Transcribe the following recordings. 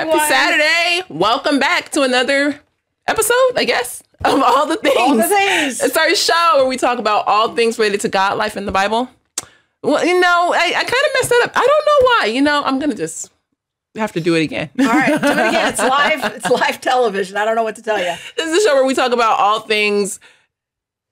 Happy Saturday. Welcome back to another episode, I guess, of All the Things. All the things. It's our show where we talk about all things related to God, life, and the Bible. Well, you know, I, I kind of messed that up. I don't know why. You know, I'm going to just have to do it again. All right, do it again. It's live. It's live television. I don't know what to tell you. this is a show where we talk about all things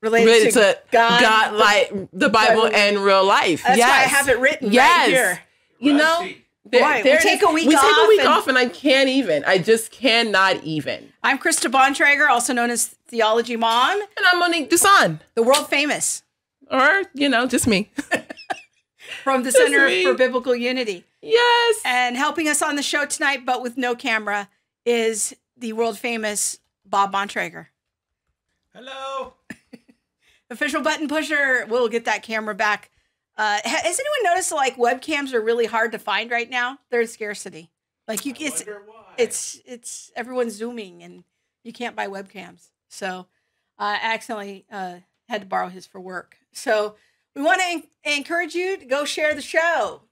Related, related to, to God, God, like the Bible Bible. and real life. That's yes. why I have it written Yes. right here. You know, there, Right, we there it take is. a week we take a off week and- off, and I can't even. I just cannot even. I'm Krista Bontrager, also known as Theology Mom, And I'm Monique Duson, the world famous or you know, just me. from the Center me. for Biblical Unity. yes. And helping us on the show tonight, but with no camera, is the world famous Bob Bontrager. Hello. Official button pusher. We'll get that camera back. Uh, has anyone noticed like webcams are really hard to find right now? There's scarcity. Like you, it's why. it's it's everyone's zooming and you can't buy webcams. So uh, I accidentally uh, had to borrow his for work. So we want to en- encourage you to go share the show.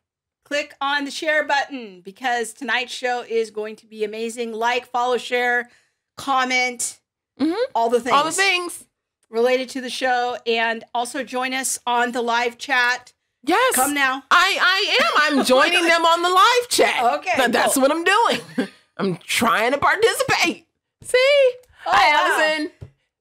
Click on the share button because tonight's show is going to be amazing. Like, follow, share, comment, Mhm. all the things All the things. related to the show, and also join us on the live chat. Yes. Come now. I I am. I'm joining them on the live chat. Okay, But that's cool. what I'm doing. I'm trying to participate. See? Hi, Oh, wow. Allison.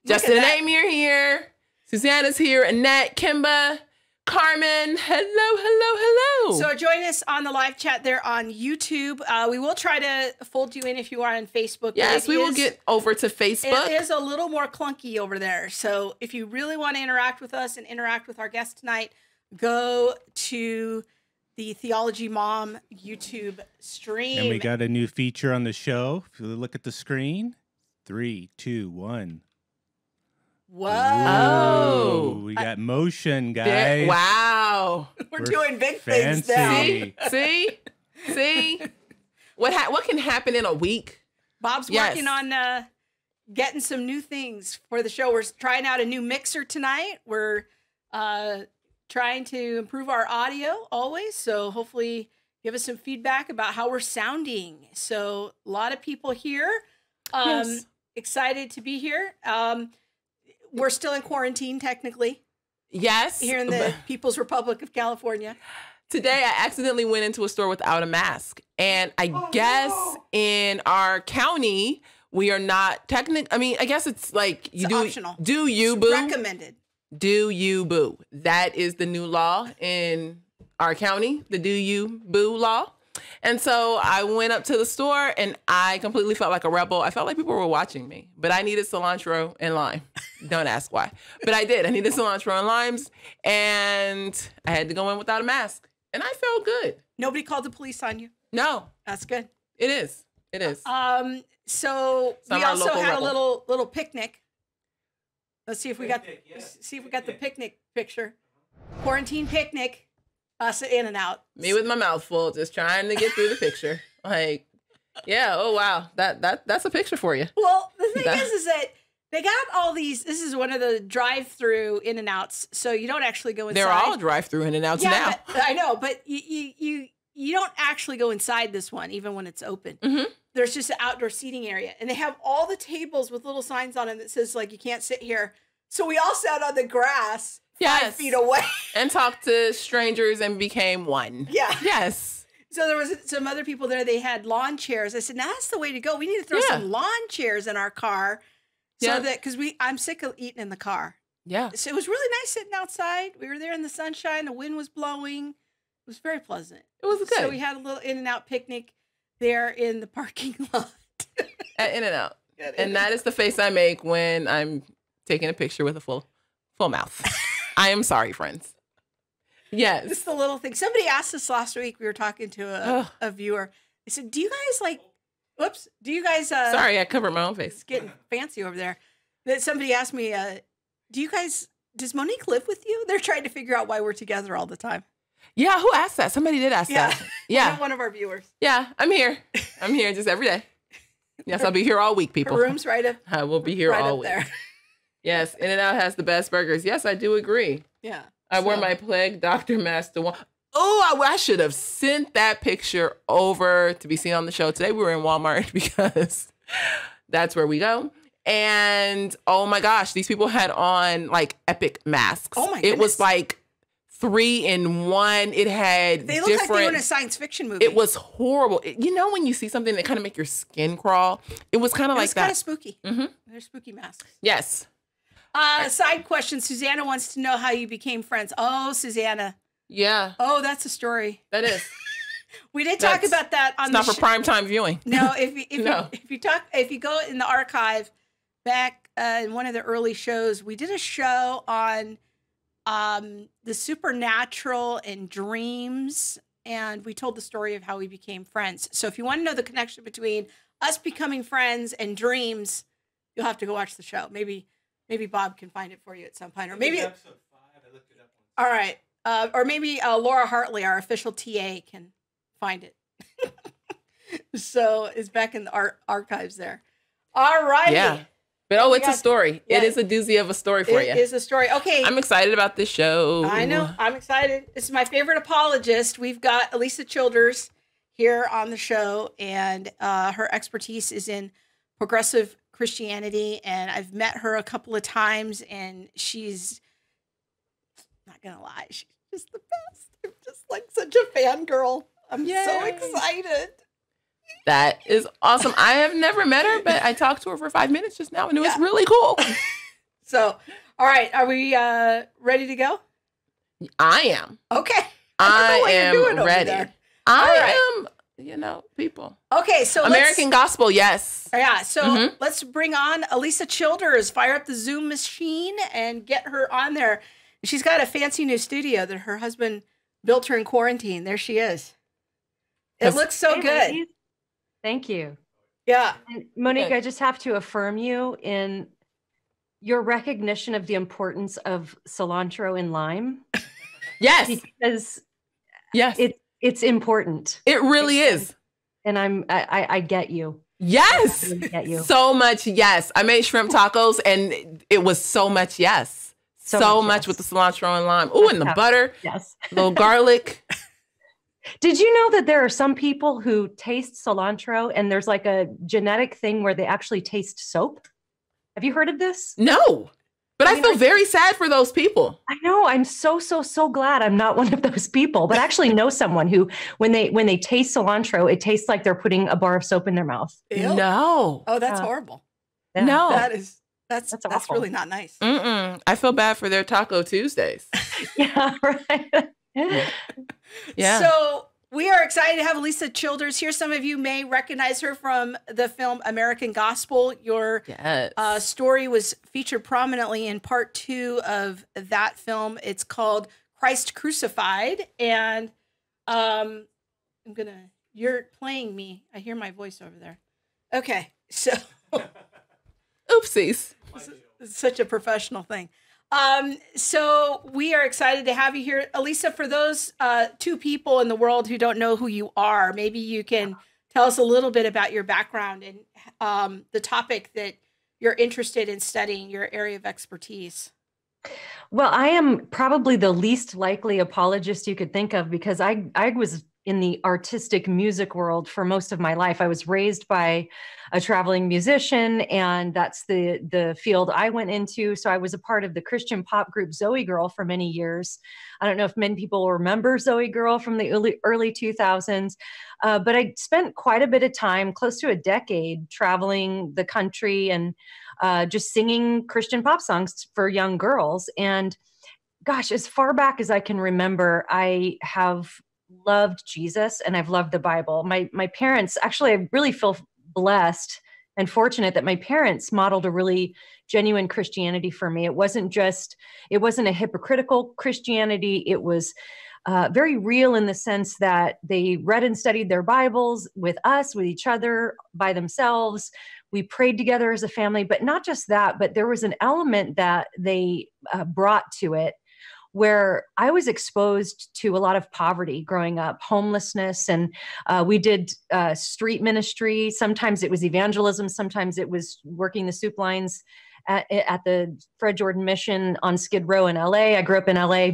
Justin and. Amy are here. Susanna's here. Annette, Kimba, Carmen. Hello, hello, hello. So join us on the live chat there on YouTube. Uh, we will try to fold you in if you are on Facebook. yes, we will get over to Facebook. It is a little more clunky over there. So if you really want to interact with us and interact with our guest tonight, go to the Theology Mom YouTube stream. And we got a new feature on the show. If you look at the screen, three, two, one. Whoa. Ooh, we got motion, There- guys. wow. We're, We're doing big things now. See? See? See? What ha- what can happen in a week? Bob's Yes. working on uh, getting some new things for the show. We're trying out a new mixer tonight. We're uh, trying to improve our audio always. So hopefully, give us some feedback about how we're sounding. So a lot of people here, um, Yes. excited to be here. Um, we're still in quarantine technically Yes. here in the People's Republic of California. Today, I accidentally went into a store without a mask. And I guess in our county, we are not technic. I mean, I guess it's like you It's do. optional. Do you boo? Recommended. Do you boo? That is the new law in our county, the do you boo law. And so I went up to the store and I completely felt like a rebel. I felt like people were watching me, but I needed cilantro and lime. Don't ask why. But I did. I needed cilantro and limes and I had to go in without a mask. And I felt good. Nobody called the police on you. No, That's good. it is. It is. Um, so Some we also had rebel. a little little picnic. Let's see if we got Picnic, yes. see if we got the picnic picture. Quarantine picnic. Us in and out. Me with my mouth full, just trying to get through the picture. Like, yeah, oh wow. That that that's a picture for you. Well, the thing That- is, is that they got all these. This is one of the drive-through in and outs, so you don't actually go inside. They're all drive through in and outs yeah, now. I know, but you, you you you don't actually go inside this one, even when it's open. Mhm. There's just an outdoor seating area, and they have all the tables with little signs on them that says like you can't sit here. So we all sat on the grass five feet away. and talked to strangers and became one. Yeah. Yes. So there was some other people there. They had lawn chairs. I said, "Now that's the way to go. We need to throw Yeah. some lawn chairs in our car, so Yeah. that because we I'm sick of eating in the car. Yeah. So it was really nice sitting outside. We were there in the sunshine. The wind was blowing. It was very pleasant. It was good. So we had a little in and out picnic there in the parking lot. At In and Out. And that is the face I make when I'm taking a picture with a full full mouth. I am sorry, friends. Yes. just the little thing. Somebody asked us last week. We were talking to a, Ugh. a viewer. They said, "Do you guys like? Whoops. Do you guys? Uh, Sorry, I covered my own face. It's getting fancy over there. That somebody asked me, uh, "Do you guys? Does Monique live with you?" They're trying to figure out why we're together all the time. Yeah, who asked that? Somebody did ask Yeah. that. Yeah. one of our viewers. Yeah, I'm here. I'm here just every day. Yes, I'll be here all week, Her people. room's right up, I will be here right all week. there. Yes, In and Out has the best burgers. Yes, I do agree. Yeah. I wore my plague doctor mask to one. Oh, I, I should have sent that picture over to be seen on the show. Today we were in Walmart because that's where we go. And oh my gosh, these people had on like epic masks. Oh my It was like three in one. It had They look like they were in a science fiction movie. it was horrible. It- you know when you see something that kind of make your skin crawl? It was kind of like was kind of spooky. Mhm. They're spooky masks. yes. Uh, side question: Susanna wants to know how you became friends. Oh, Susanna. Yeah, Oh, that's a story. that is. We did talk That's- about that on It's the not for prime time viewing. No, if you, if No. you if you talk if you go in the archive back uh, in one of the early shows, we did a show on um, the supernatural and dreams, and we told the story of how we became friends. So if you want to know the connection between us becoming friends and dreams, you'll have to go watch the show. Maybe maybe Bob can find it for you at some point, or maybe bob i looked it up all right, uh, or maybe uh, Laura Hartley, our official TA, can find it. so it's back in the ar- archives there. All righty. Yeah. But oh, it's a story. yeah. It is a doozy of a story for It you. It is a story. Okay. I'm excited about this show. I know. I'm excited. This is my favorite apologist. We've got Alisa Childers here on the show, and uh, her expertise is in progressive Christianity. And I've met her a couple of times, and she's not gonna lie, she's just the best. I'm just like such a fangirl. I'm so excited. That is awesome. I have never met her, but I talked to her for five minutes just now, and it was Yeah. really cool. So, all right, are we uh, ready to go? I am. Okay. I, know what you're am doing over ready. there. I am. You know, people. Okay, so American gospel, yes. Yeah, so Mhm. let's bring on Alisa Childers, fire up the Zoom machine and get her on there. She's got a fancy new studio that her husband built her in quarantine. There she is. It looks so Hey, good. ladies. Thank you. Yeah. And Monique, Good. I just have to affirm you in your recognition of the importance of cilantro and lime Yes. because Yes. It, it it's important. it really it's- is. And I'm I, I, get you. Yes. Really get you. So much yes. I made shrimp tacos and it was so much yes. So, So much, much with the cilantro and lime. Ooh, and the butter, Yes. little garlic. Did you know that there are some people who taste cilantro and there's like a genetic thing where they actually taste soap? Have you heard of this? No. But I I, feel I- very sad for those people. I know. I'm so so so glad I'm not one of those people, but I actually know someone who, when they when they taste cilantro, it tastes like they're putting a bar of soap in their mouth. Ew. No. Oh, that's Yeah. horrible. Yeah. No. That is that's That's that's, really not nice. Mm-mm. I feel bad for their Taco Tuesdays. Yeah. Right. Yeah. So we are excited to have Alisa Childers here. Some of you may recognize her from the film American Gospel. Your yes. uh, story was featured prominently in part two of that film. It's called Christ Crucified. And um, I'm going to, you're playing me. I hear my voice over there. Okay. So Oopsies. it's such a professional thing. Um, so we are excited to have you here. Alisa, for those uh, two people in the world who don't know who you are, maybe you can tell us a little bit about your background and um, the topic that you're interested in studying, your area of expertise. Well, I am probably the least likely apologist you could think of because I I was in the artistic music world for most of my life. I was raised by a traveling musician and that's the the field I went into. So I was a part of the Christian pop group ZOEgirl for many years. I don't know if many people remember ZOEgirl from the early early 2000s, uh, but I spent quite a bit of time, close to a decade, traveling the country and uh, just singing Christian pop songs for young girls. And gosh, as far back as I can remember, I have loved Jesus and I've loved the Bible. My my parents actually, I really feel blessed and fortunate that my parents modeled a really genuine Christianity for me. It wasn't just, it wasn't a hypocritical Christianity. It was uh, very real in the sense that they read and studied their Bibles with us, with each other, by themselves. We prayed together as a family, but not just that, but there was an element that they uh, brought to it where I was exposed to a lot of poverty growing up, homelessness, and uh, we did uh, street ministry. Sometimes it was evangelism, sometimes it was working the soup lines at, at the Fred Jordan Mission on Skid Row in LA. I grew up in LA.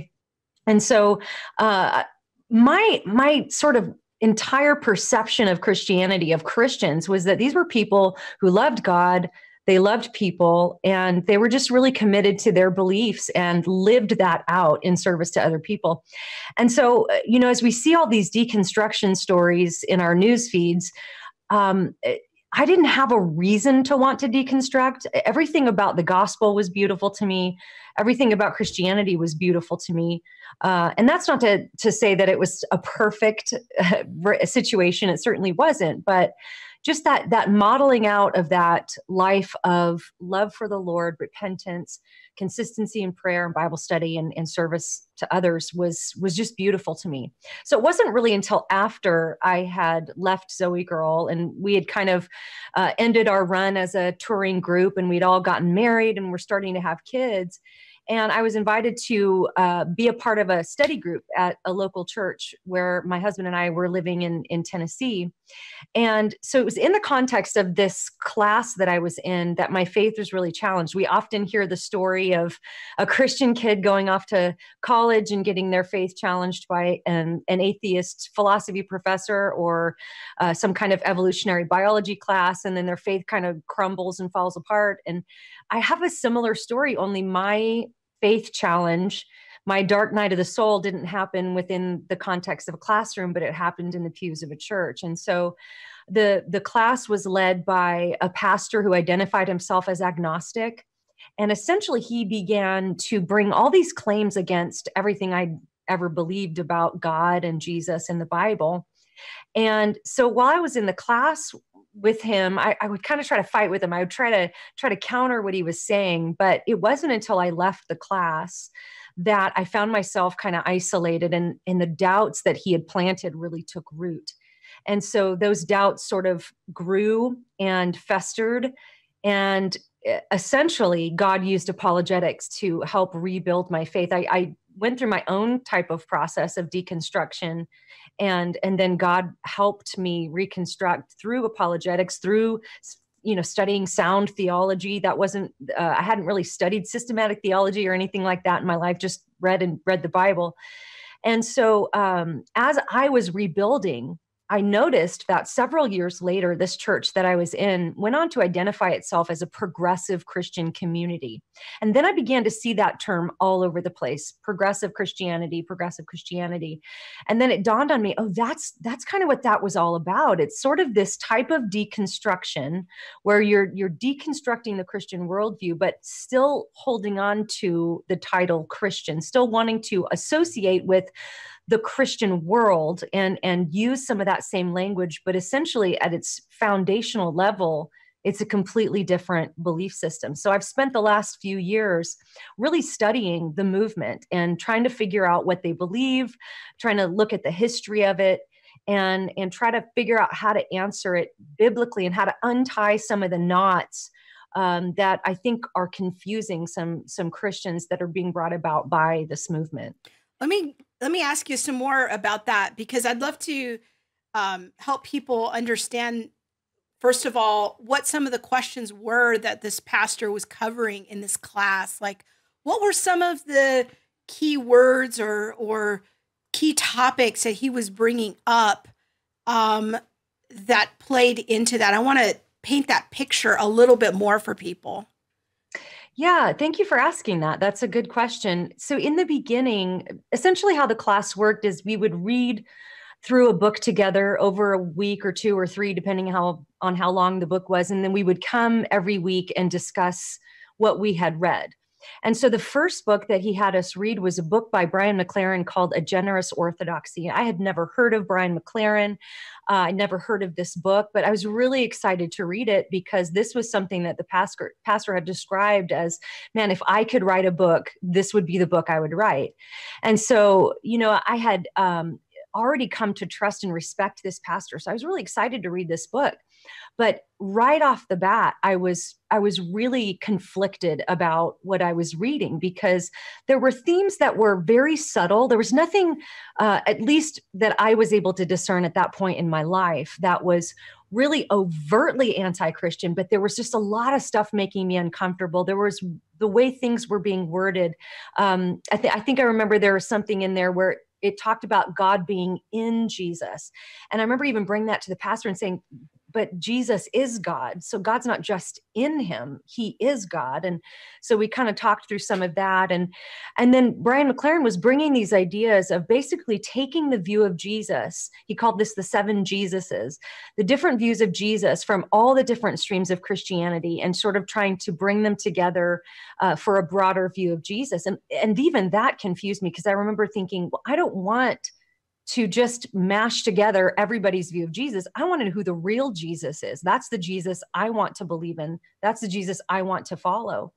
And so, uh, my my sort of entire perception of Christianity of Christians was that these were people who loved God, they loved people, and they were just really committed to their beliefs and lived that out in service to other people. And so, uh, you know, as we see all these deconstruction stories in our news feeds, um, I didn't have a reason to want to deconstruct. Everything about the gospel was beautiful to me. Everything about Christianity was beautiful to me. Uh, and that's not to, to say that it was a perfect situation. It certainly wasn't. But just that that modeling out of that life of love for the Lord, repentance, consistency in prayer and Bible study and, and service to others was was just beautiful to me. So it wasn't really until after I had left ZOEgirl and we had kind of uh, ended our run as a touring group and we'd all gotten married and we're starting to have kids and I was invited to uh, be a part of a study group at a local church where my husband and I were living in, in Tennessee. And so it was in the context of this class that I was in that my faith was really challenged. We often hear the story of a Christian kid going off to college and getting their faith challenged by an, an atheist philosophy professor or uh, some kind of evolutionary biology class, and then their faith kind of crumbles and falls apart. And I have a similar story, only my faith challenge, my dark night of the soul didn't happen within the context of a classroom, but it happened in the pews of a church. And so the the class was led by a pastor who identified himself as agnostic. And essentially he began to bring all these claims against everything I ever believed about God and Jesus and the Bible. And so while I was in the class with him I, I, would kind of try to fight with him. I would try to try to counter what he was saying but it wasn't until i left the class that i found myself kind of isolated and and the doubts that he had planted really took root. And so those doubts sort of grew and festered and eh, essentially god used apologetics to help rebuild my faith. I, I went through my own type of process of deconstruction and and then god helped me reconstruct through apologetics through you know studying sound theology that wasn't uh, i hadn't really studied systematic theology or anything like that in my life just read and read the bible. And so um, as i was rebuilding I noticed that several years later, this church that I was in went on to identify itself as a progressive Christian community. And then I began to see that term all over the place progressive Christianity, progressive Christianity. And then it dawned on me, oh, that's that's kind of what that was all about. It's sort of this type of deconstruction where you're you're deconstructing the Christian worldview, but still holding on to the title Christian, still wanting to associate with the Christian world and and use some of that same language, but essentially at its foundational level, it's a completely different belief system. So I've spent the last few years really studying the movement and trying to figure out what they believe, trying to look at the history of it and and try to figure out how to answer it biblically and how to untie some of the knots um, that I think are confusing some some Christians that are being brought about by this movement. Let me let me ask you some more about that because I'd love to um, help people understand, first of all, what some of the questions were that this pastor was covering in this class. Like, what were some of the key words or or key topics that he was bringing up um, that played into that? I want to paint that picture a little bit more for people. Yeah, thank you for asking that. That's a good question. So, in the beginning, essentially how the class worked is we would read through a book together over a week or two or three depending how on how long the book was and then we would come every week and discuss what we had read and so the first book that he had us read was a book by Brian McLaren called A Generous Orthodoxy. I had never heard of Brian McLaren. Uh, I never heard of this book, but I was really excited to read it because this was something that the pastor, pastor had described as, man, if I could write a book, this would be the book I would write. And so, you know, I had um, already come to trust and respect this pastor. So I was really excited to read this book but right off the bat i was i was really conflicted about what i was reading because there were themes that were very subtle. There was nothing uh, at least that i was able to discern at that point in my life that was really overtly anti-christian but there was just a lot of stuff making me uncomfortable. There was the way things were being worded. Um, I, th- I think i remember there was something in there where it talked about God being in Jesus. And I remember even bringing that to the pastor and saying, but Jesus is God. So God's not just in him, he is God. And so we kind of talked through some of that and and then Brian McLaren was bringing these ideas of basically taking the view of Jesus. He called this the seven Jesuses, the different views of Jesus from all the different streams of Christianity and sort of trying to bring them together uh, for a broader view of Jesus. And and even that confused me because I remember thinking, well, I don't want to just mash together everybody's view of Jesus. I want to know who the real Jesus is. That's the Jesus I want to believe in. That's the Jesus I want to follow.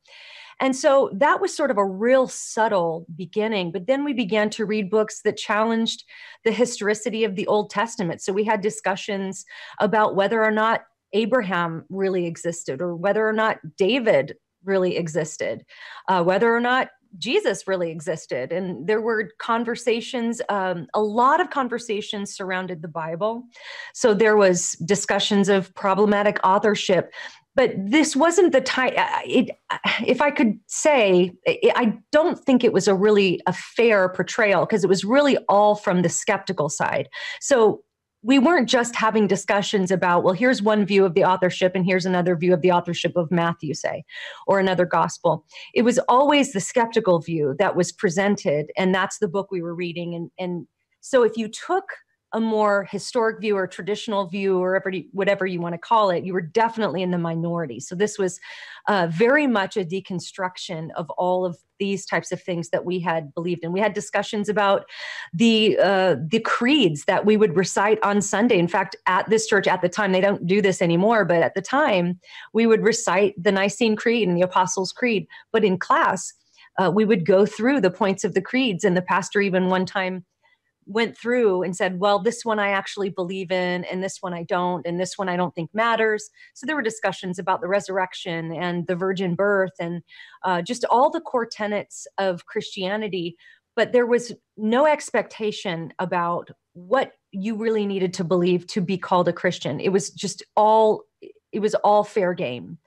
And so that was sort of a real subtle beginning. But then we began to read books that challenged the historicity of the Old Testament. So we had discussions about whether or not Abraham really existed or whether or not David really existed, uh, whether or not Jesus really existed. And there were conversations, um, a lot of conversations surrounded the Bible. So there was discussions of problematic authorship. But this wasn't the time. It, if I could say, it, I don't think it was a really a fair portrayal because it was really all from the skeptical side. So we weren't just having discussions about, well, here's one view of the authorship and here's another view of the authorship of Matthew, say, or another gospel. It was always the skeptical view that was presented, and that's the book we were reading. And, and so if you took a more historic view or traditional view or whatever you want to call it, you were definitely in the minority. So this was uh, very much a deconstruction of all of these types of things that we had believed in. We had discussions about the uh, the creeds that we would recite on Sunday. In fact, at this church at the time, they don't do this anymore, but at the time, we would recite the Nicene Creed and the Apostles' Creed. But in class, uh, we would go through the points of the creeds, and the pastor even one time went through and said, well, this one I actually believe in, and this one I don't, and this one I don't think matters. So there were discussions about the resurrection and the virgin birth and uh, just all the core tenets of Christianity. But there was no expectation about what you really needed to believe to be called a Christian. It was just all, it was all fair game.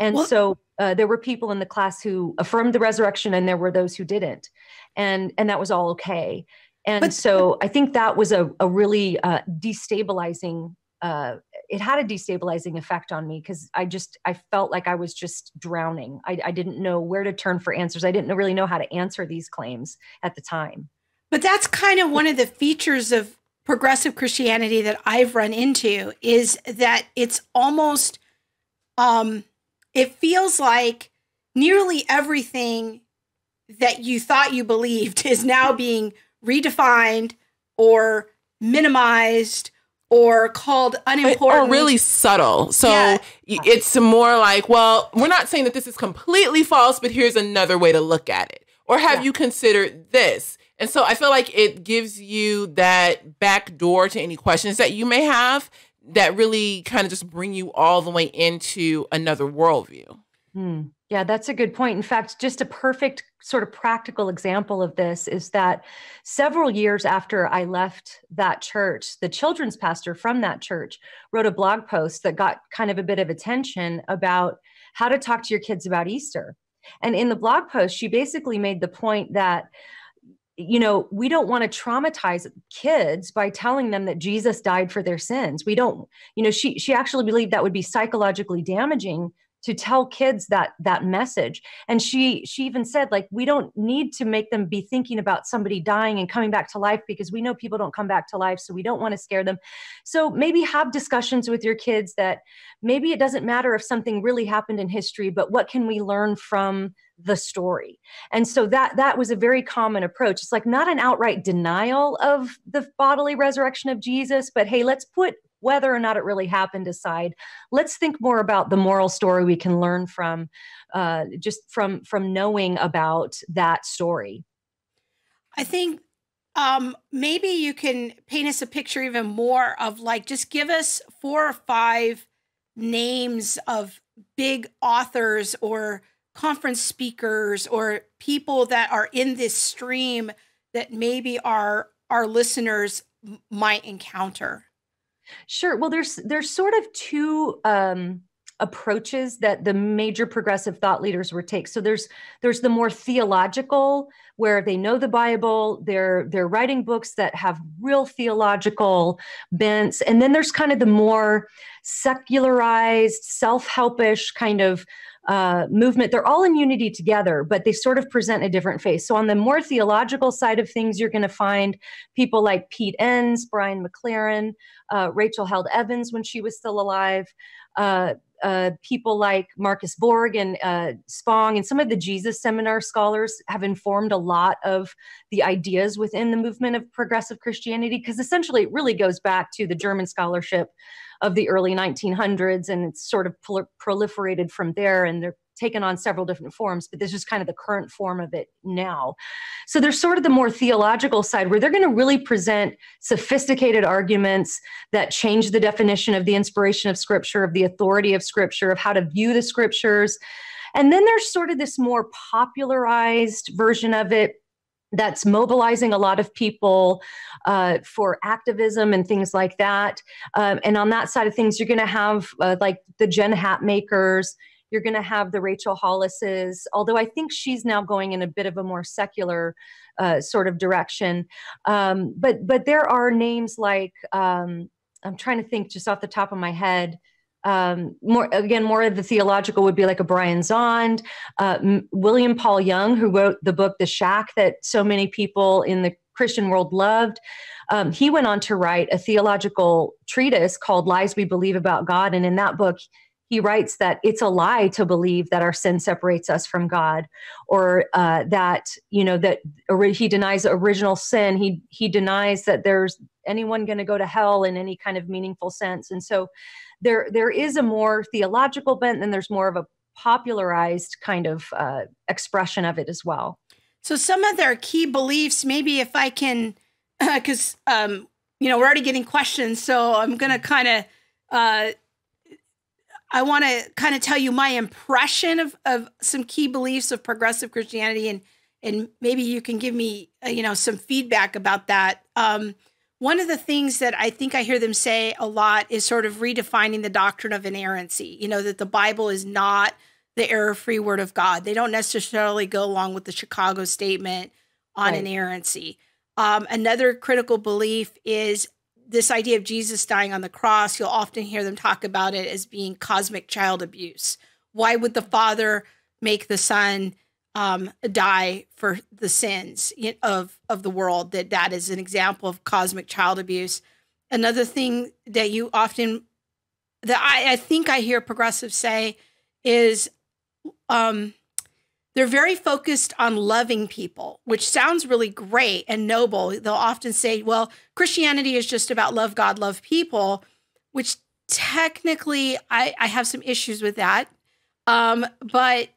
And well, so uh, there were people in the class who affirmed the resurrection and there were those who didn't. And, and that was all okay and but, so I think that was a, a really uh, destabilizing. Uh, it had a destabilizing effect on me because I just I felt like I was just drowning. I, I didn't know where to turn for answers. I didn't really know how to answer these claims at the time. But that's kind of one of the features of progressive Christianity that I've run into is that it's almost um, it feels like nearly everything that you thought you believed is now being redefined or minimized or called unimportant or really subtle. So yeah. it's more like, well, we're not saying that this is completely false, but here's another way to look at it. Or have yeah. you considered this? And so I feel like it gives you that back door to any questions that you may have that really kind of just bring you all the way into another worldview. Hmm. Yeah, that's a good point. In fact, just a perfect sort of practical example of this is that several years after I left that church, the children's pastor from that church wrote a blog post that got kind of a bit of attention about how to talk to your kids about Easter. And in the blog post, she basically made the point that you know, we don't want to traumatize kids by telling them that Jesus died for their sins. We don't, you know, she she actually believed that would be psychologically damaging to tell kids that that message. And she she even said like we don't need to make them be thinking about somebody dying and coming back to life because we know people don't come back to life so we don't want to scare them. So maybe have discussions with your kids that maybe it doesn't matter if something really happened in history but what can we learn from the story? And so that that was a very common approach. It's like not an outright denial of the bodily resurrection of jesus but hey let's put whether or not it really happened aside let's think more about the moral story we can learn from uh, just from from knowing about that story. I think um, maybe you can paint us a picture even more of like just give us four or five names of big authors or conference speakers or people that are in this stream that maybe our our listeners might encounter Sure. Well, there's there's sort of two um, approaches that the major progressive thought leaders would take. So there's there's the more theological where they know the Bible, they're they're writing books that have real theological bents, and then there's kind of the more secularized, self-helpish kind of uh, movement. They're all in unity together, but they sort of present a different face. So, on the more theological side of things, you're going to find people like Pete Enns, Brian McLaren, uh, Rachel Held Evans when she was still alive. Uh, uh, people like Marcus Borg and uh, Spong and some of the Jesus Seminar scholars have informed a lot of the ideas within the movement of progressive Christianity because essentially it really goes back to the German scholarship of the early 1900s and it's sort of proliferated from there and they're taken on several different forms but this is kind of the current form of it now so there's sort of the more theological side where they're going to really present sophisticated arguments that change the definition of the inspiration of scripture of the authority of scripture of how to view the scriptures and then there's sort of this more popularized version of it that's mobilizing a lot of people uh, for activism and things like that. Um, and on that side of things, you're going to have uh, like the Jen Hatmakers. You're going to have the Rachel Hollises, although I think she's now going in a bit of a more secular uh, sort of direction. Um, but but there are names like um, I'm trying to think just off the top of my head um, more again, more of the theological would be like a Brian Zahnd, uh, M- William Paul Young, who wrote the book The Shack that so many people in the Christian world loved. Um, he went on to write a theological treatise called Lies We Believe About God. And in that book, he writes that it's a lie to believe that our sin separates us from God, or uh, that you know that he denies original sin. He he denies that there's anyone going to go to hell in any kind of meaningful sense. And so, there there is a more theological bent, and there's more of a popularized kind of uh, expression of it as well. So some of their key beliefs, maybe if I can, because um, you know we're already getting questions, so I'm going to kind of. Uh, I want to kind of tell you my impression of, of some key beliefs of progressive Christianity, and and maybe you can give me uh, you know some feedback about that. Um, one of the things that I think I hear them say a lot is sort of redefining the doctrine of inerrancy. You know, that the Bible is not the error free word of God. They don't necessarily go along with the Chicago statement on right. inerrancy. Um, another critical belief is this idea of Jesus dying on the cross. You'll often hear them talk about it as being cosmic child abuse. Why would the Father make the Son um, die for the sins of of the world. That that is an example of cosmic child abuse. Another thing that you often that I, I think I hear progressives say is um, they're very focused on loving people, which sounds really great and noble. They'll often say, well, Christianity is just about love God, love people, which technically I, I have some issues with that. Um, but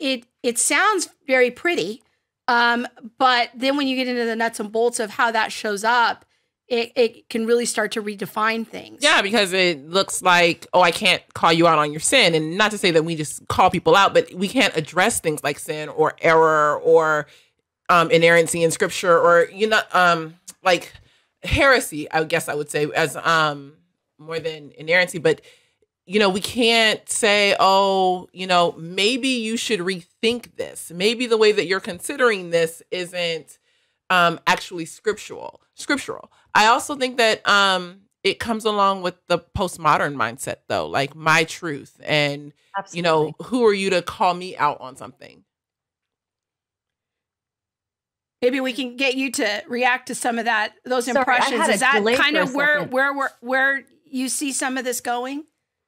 it it sounds very pretty, um, but then when you get into the nuts and bolts of how that shows up, it, it can really start to redefine things. Yeah, because it looks like, oh, I can't call you out on your sin. And not to say that we just call people out, but we can't address things like sin or error or um, inerrancy in scripture or, you know, um, like heresy, I guess I would say, as um, more than inerrancy. But you know, we can't say, oh, you know, maybe you should rethink this. Maybe the way that you're considering this isn't um, actually scriptural. Scriptural. I also think that um, it comes along with the postmodern mindset, though, like my truth, and Absolutely. you know, who are you to call me out on something? Maybe we can get you to react to some of that, those Sorry, impressions. Is that kind of where, where where where you see some of this going?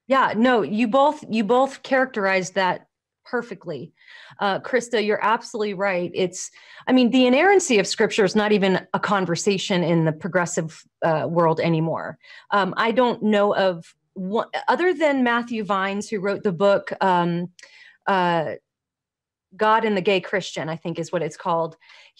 Yeah, no, you both you both characterized that perfectly. Uh, Krista, you're absolutely right. It's, I mean, the inerrancy of scripture is not even a conversation in the progressive uh, world anymore. Um, I don't know of one, other than Matthew Vines, who wrote the book um, uh, God and the Gay Christian, I think is what it's called.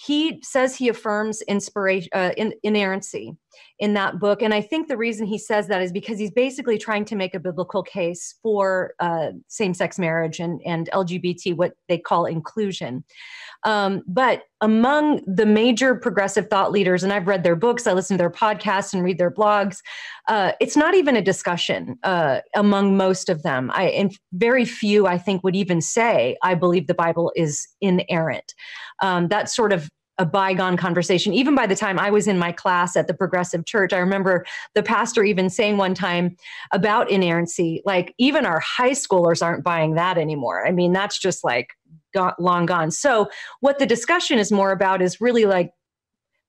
He says he affirms inspiration, uh, in, inerrancy in that book. And I think the reason he says that is because he's basically trying to make a biblical case for uh, same sex marriage and, and LGBT, what they call inclusion. Um, but among the major progressive thought leaders, and I've read their books, I listen to their podcasts and read their blogs, uh, it's not even a discussion uh, among most of them. I, and very few, I think, would even say, I believe the Bible is inerrant. Um, that's sort of a bygone conversation. Even by the time I was in my class at the Progressive Church, I remember the pastor even saying one time about inerrancy, like, even our high schoolers aren't buying that anymore. I mean, that's just like long gone. So what the discussion is more about is really like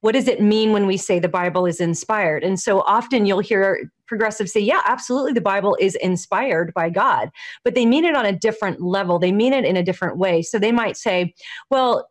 what does it mean when we say the Bible is inspired? And so often you'll hear progressives say, yeah, absolutely, the Bible is inspired by God, but they mean it on a different level. They mean it in a different way. So they might say, well,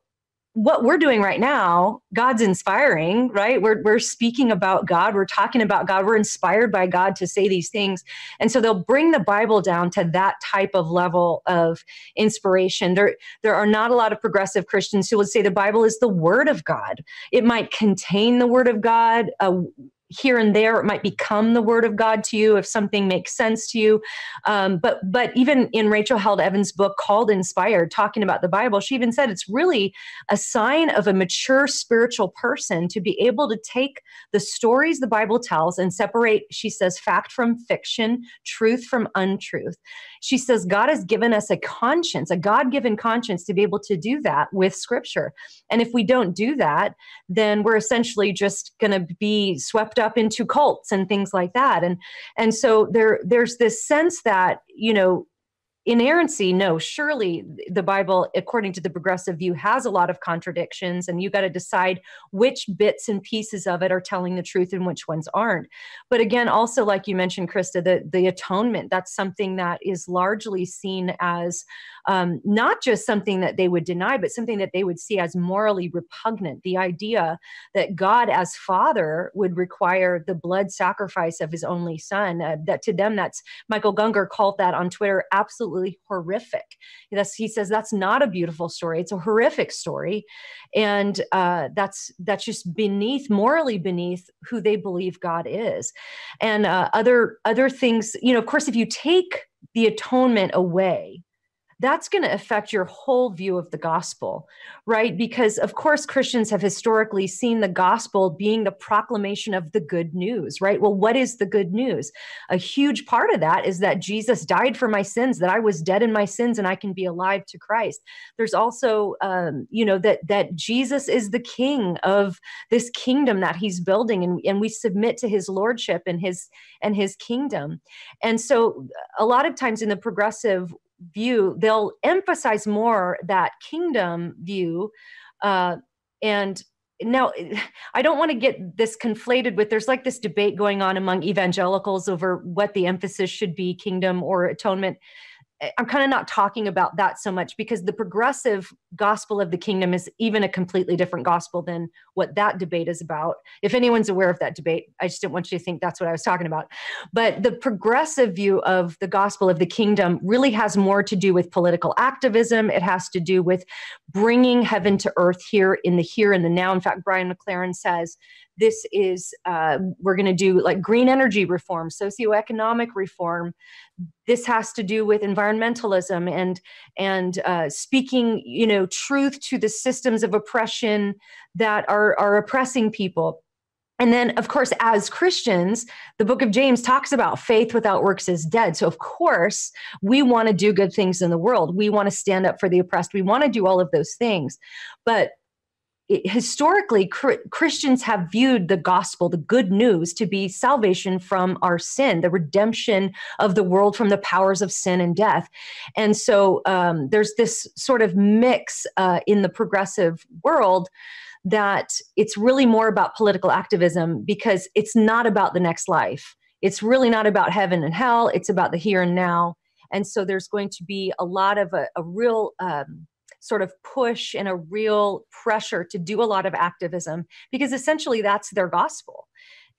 what we're doing right now, God's inspiring, right? We're, we're speaking about God. We're talking about God. We're inspired by God to say these things. And so they'll bring the Bible down to that type of level of inspiration. There, there are not a lot of progressive Christians who would say the Bible is the word of God. It might contain the word of God. Uh, here and there it might become the word of god to you if something makes sense to you. Um, but but even in rachel held evans book called inspired talking about the bible she even said it's really a sign of a mature spiritual person to be able to take the stories the bible tells and separate she says fact from fiction truth from untruth. She says god has given us a conscience a god-given conscience to be able to do that with scripture and if we don't do that then we're essentially just going to be swept up into cults and things like that. And and so there there's this sense that you know inerrancy no surely the bible according to the progressive view has a lot of contradictions and you got to decide which bits and pieces of it are telling the truth and which ones aren't. But again also like you mentioned krista the the atonement that's something that is largely seen as um, not just something that they would deny but something that they would see as morally repugnant. The idea that god as father would require the blood sacrifice of his only son uh, that to them that's michael gungor called that on twitter absolutely absolutely horrific. That's, he says that's not a beautiful story; it's a horrific story, and uh, that's that's just beneath, morally beneath who they believe God is, and uh, other other things. You know, of course, if you take the atonement away, that's going to affect your whole view of the gospel, right? Because, of course, Christians have historically seen the gospel being the proclamation of the good news, right? Well, what is the good news? A huge part of that is that Jesus died for my sins, that I was dead in my sins and I can be alive to Christ. There's also, um, you know, that that Jesus is the king of this kingdom that he's building and, and we submit to his lordship and his and his kingdom. And so a lot of times in the progressive view, they'll emphasize more that kingdom view. Uh, and now, I don't want to get this conflated with there's like this debate going on among evangelicals over what the emphasis should be kingdom or atonement. I'm kind of not talking about that so much because the progressive gospel of the kingdom is even a completely different gospel than what that debate is about. If anyone's aware of that debate, I just didn't want you to think that's what I was talking about. But the progressive view of the gospel of the kingdom really has more to do with political activism. It has to do with bringing heaven to earth here in the here and the now. In fact, Brian McLaren says this is uh, we're going to do like green energy reform socioeconomic reform this has to do with environmentalism and and uh, speaking you know truth to the systems of oppression that are are oppressing people and then, of course, as Christians, the book of James talks about faith without works is dead. So, of course, we want to do good things in the world. We want to stand up for the oppressed. We want to do all of those things. But historically christians have viewed the gospel the good news to be salvation from our sin the redemption of the world from the powers of sin and death. And so um, there's this sort of mix uh, in the progressive world that it's really more about political activism because it's not about the next life. It's really not about heaven and hell. It's about the here and now. And so there's going to be a lot of a, a real um, sort of push and a real pressure to do a lot of activism because essentially that's their gospel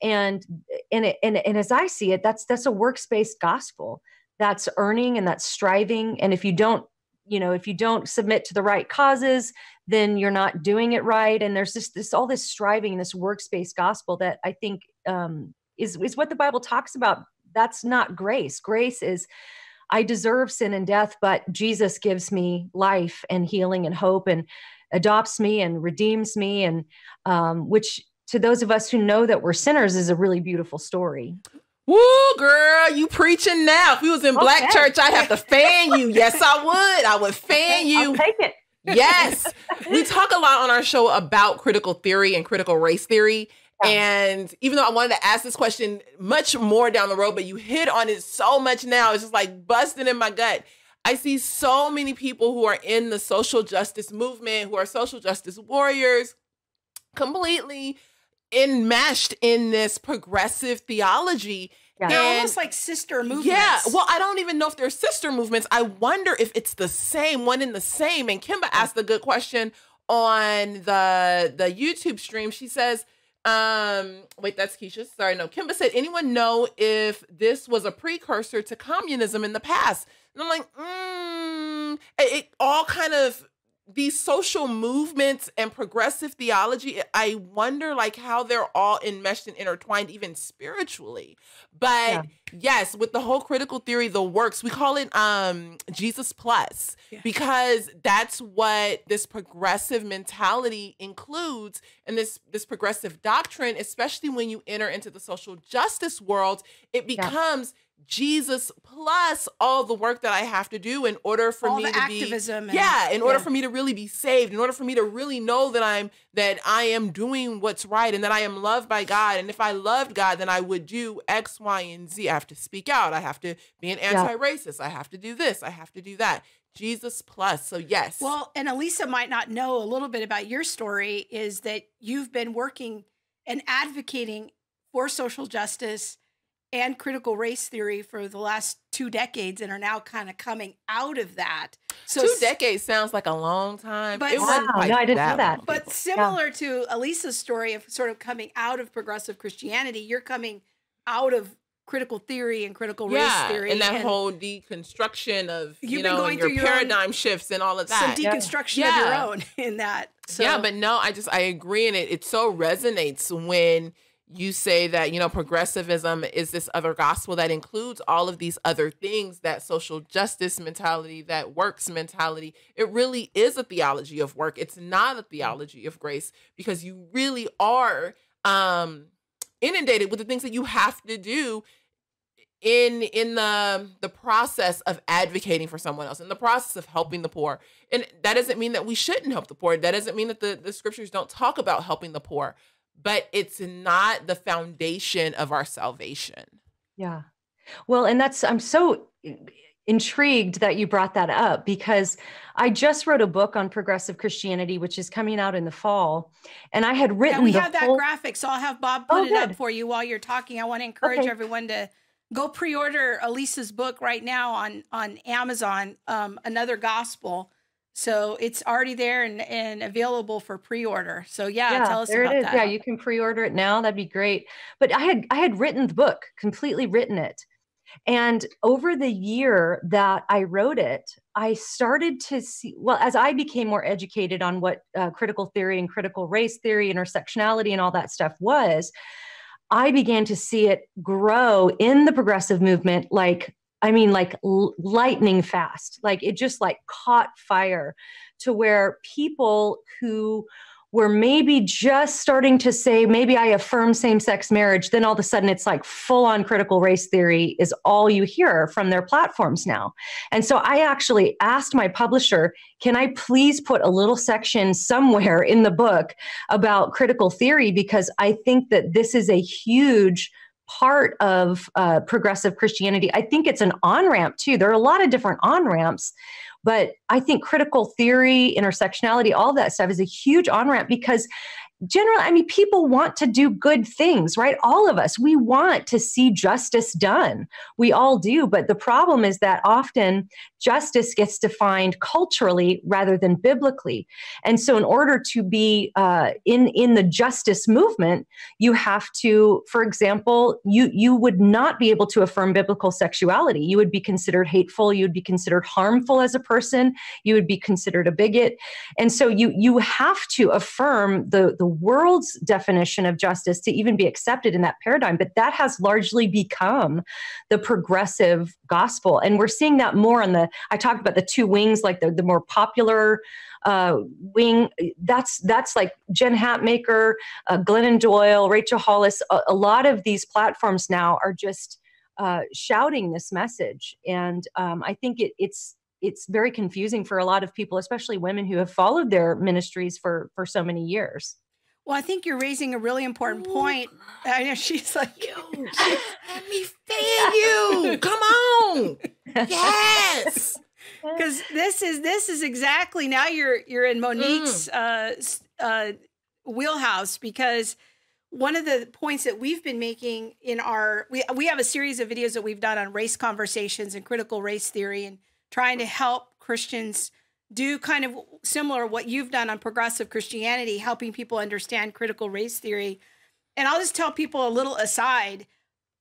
and and, it, and and as i see it that's that's a works-based gospel that's earning and that's striving and if you don't you know if you don't submit to the right causes then you're not doing it right and there's just this all this striving this works-based gospel that i think um, is is what the Bible talks about. That's not grace. Grace is I deserve sin and death, but Jesus gives me life and healing and hope and adopts me and redeems me, and um, which to those of us who know that we're sinners is a really beautiful story. Woo, girl, you preaching now. If we was in okay. black church, I'd have to fan you. Yes, I would. I would fan you. I'll take it. yes. We talk a lot on our show about critical theory and critical race theory. And even though I wanted to ask this question much more down the road, but you hit on it so much now, it's just like busting in my gut. I see so many people who are in the social justice movement, who are social justice warriors, completely enmeshed in this progressive theology. Yeah. They're almost like sister movements. Yeah. Well, I don't even know if they're sister movements. I wonder if it's the same, one in the same. And Kimba asked a good question on the the YouTube stream. She says, um, wait, that's Keisha. Sorry, no. Kimba said, anyone know if this was a precursor to communism in the past? And I'm like, mm, it, it all kind of these social movements and progressive theology i wonder like how they're all enmeshed and intertwined even spiritually but yeah. yes with the whole critical theory the works we call it um jesus plus yeah. because that's what this progressive mentality includes and this this progressive doctrine especially when you enter into the social justice world it becomes yeah Jesus plus all the work that I have to do in order for all me to activism be yeah, in order yeah. for me to really be saved, in order for me to really know that I'm that I am doing what's right and that I am loved by God. And if I loved God, then I would do X, Y, and Z. I have to speak out. I have to be an anti-racist. Yeah. I have to do this. I have to do that. Jesus plus. So yes. Well, and Alisa might not know a little bit about your story is that you've been working and advocating for social justice and critical race theory for the last two decades and are now kind of coming out of that. So two decades sounds like a long time. But it wow, no, I didn't know that. But similar yeah. to Alisa's story of sort of coming out of progressive Christianity, you're coming out of critical theory and critical yeah, race theory and that and whole deconstruction of you've know your, your, paradigm shifts and all of that. Some deconstruction yeah. of your own in that. So. Yeah, but no, I just I agree and it it so resonates when you say that you know progressivism is this other gospel that includes all of these other things that social justice mentality that works mentality. It really is a theology of work. It's not a theology of grace because you really are um inundated with the things that you have to do in in the the process of advocating for someone else in the process of helping the poor. And that doesn't mean that we shouldn't help the poor. That doesn't mean that the, the scriptures don't talk about helping the poor but it's not the foundation of our salvation. Yeah. Well, and that's, I'm so intrigued that you brought that up because I just wrote a book on progressive Christianity, which is coming out in the fall. And I had written. Yeah, we have that whole... graphic. So I'll have Bob put oh, it good. up for you while you're talking. I want to encourage okay. everyone to go pre-order Alisa's book right now on on Amazon, um, Another Gospel. So it's already there and, and available for pre-order. So yeah, yeah tell us there about it is. That. Yeah, you can pre-order it now. That'd be great. But I had I had written the book, completely written it. And over the year that I wrote it, I started to see, well, as I became more educated on what uh, critical theory and critical race theory, intersectionality, and all that stuff was, I began to see it grow in the progressive movement like I mean, like l- lightning fast. Like it just like caught fire to where people who were maybe just starting to say, maybe I affirm same sex marriage, then all of a sudden it's like full on critical race theory is all you hear from their platforms now. And so I actually asked my publisher, can I please put a little section somewhere in the book about critical theory? Because I think that this is a huge part of uh, progressive Christianity. I think it's an on ramp too. There are a lot of different on ramps, but I think critical theory, intersectionality, all that stuff is a huge on ramp because generally, I mean, people want to do good things, right? All of us, we want to see justice done. We all do. But the problem is that often justice gets defined culturally rather than biblically. And so, in order to be uh, in, in the justice movement, you have to, for example, you, you would not be able to affirm biblical sexuality. You would be considered hateful. You would be considered harmful as a person. You would be considered a bigot. And so, you, you have to affirm the, the world's definition of justice to even be accepted in that paradigm. But that has largely become the progressive gospel. And we're seeing that more on the, I talked about the two wings, like the, the more popular uh, wing. That's that's like Jen Hatmaker, uh, Glennon Doyle, Rachel Hollis. A, a, lot of these platforms now are just uh, shouting this message, and um, I think it, it's it's very confusing for a lot of people, especially women who have followed their ministries for for so many years. Well, I think you're raising a really important point. I know she's like, let me fan you. Come on. Yes. Because this is this is exactly now you're you're in Monique's mm. uh, uh, wheelhouse because one of the points that we've been making in our we we have a series of videos that we've done on race conversations and critical race theory and trying to help Christians do kind of similar what you've done on progressive Christianity, helping people understand critical race theory. And I'll just tell people a little aside.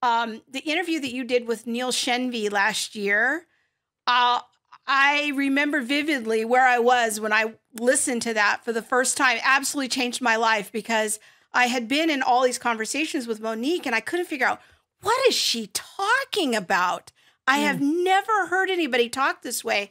Um, the interview that you did with Neil Shenvi last year, uh, I remember vividly where I was when I listened to that for the first time. It absolutely changed my life because I had been in all these conversations with Monique and I couldn't figure out what is she talking about? I have hmm. never heard anybody talk this way.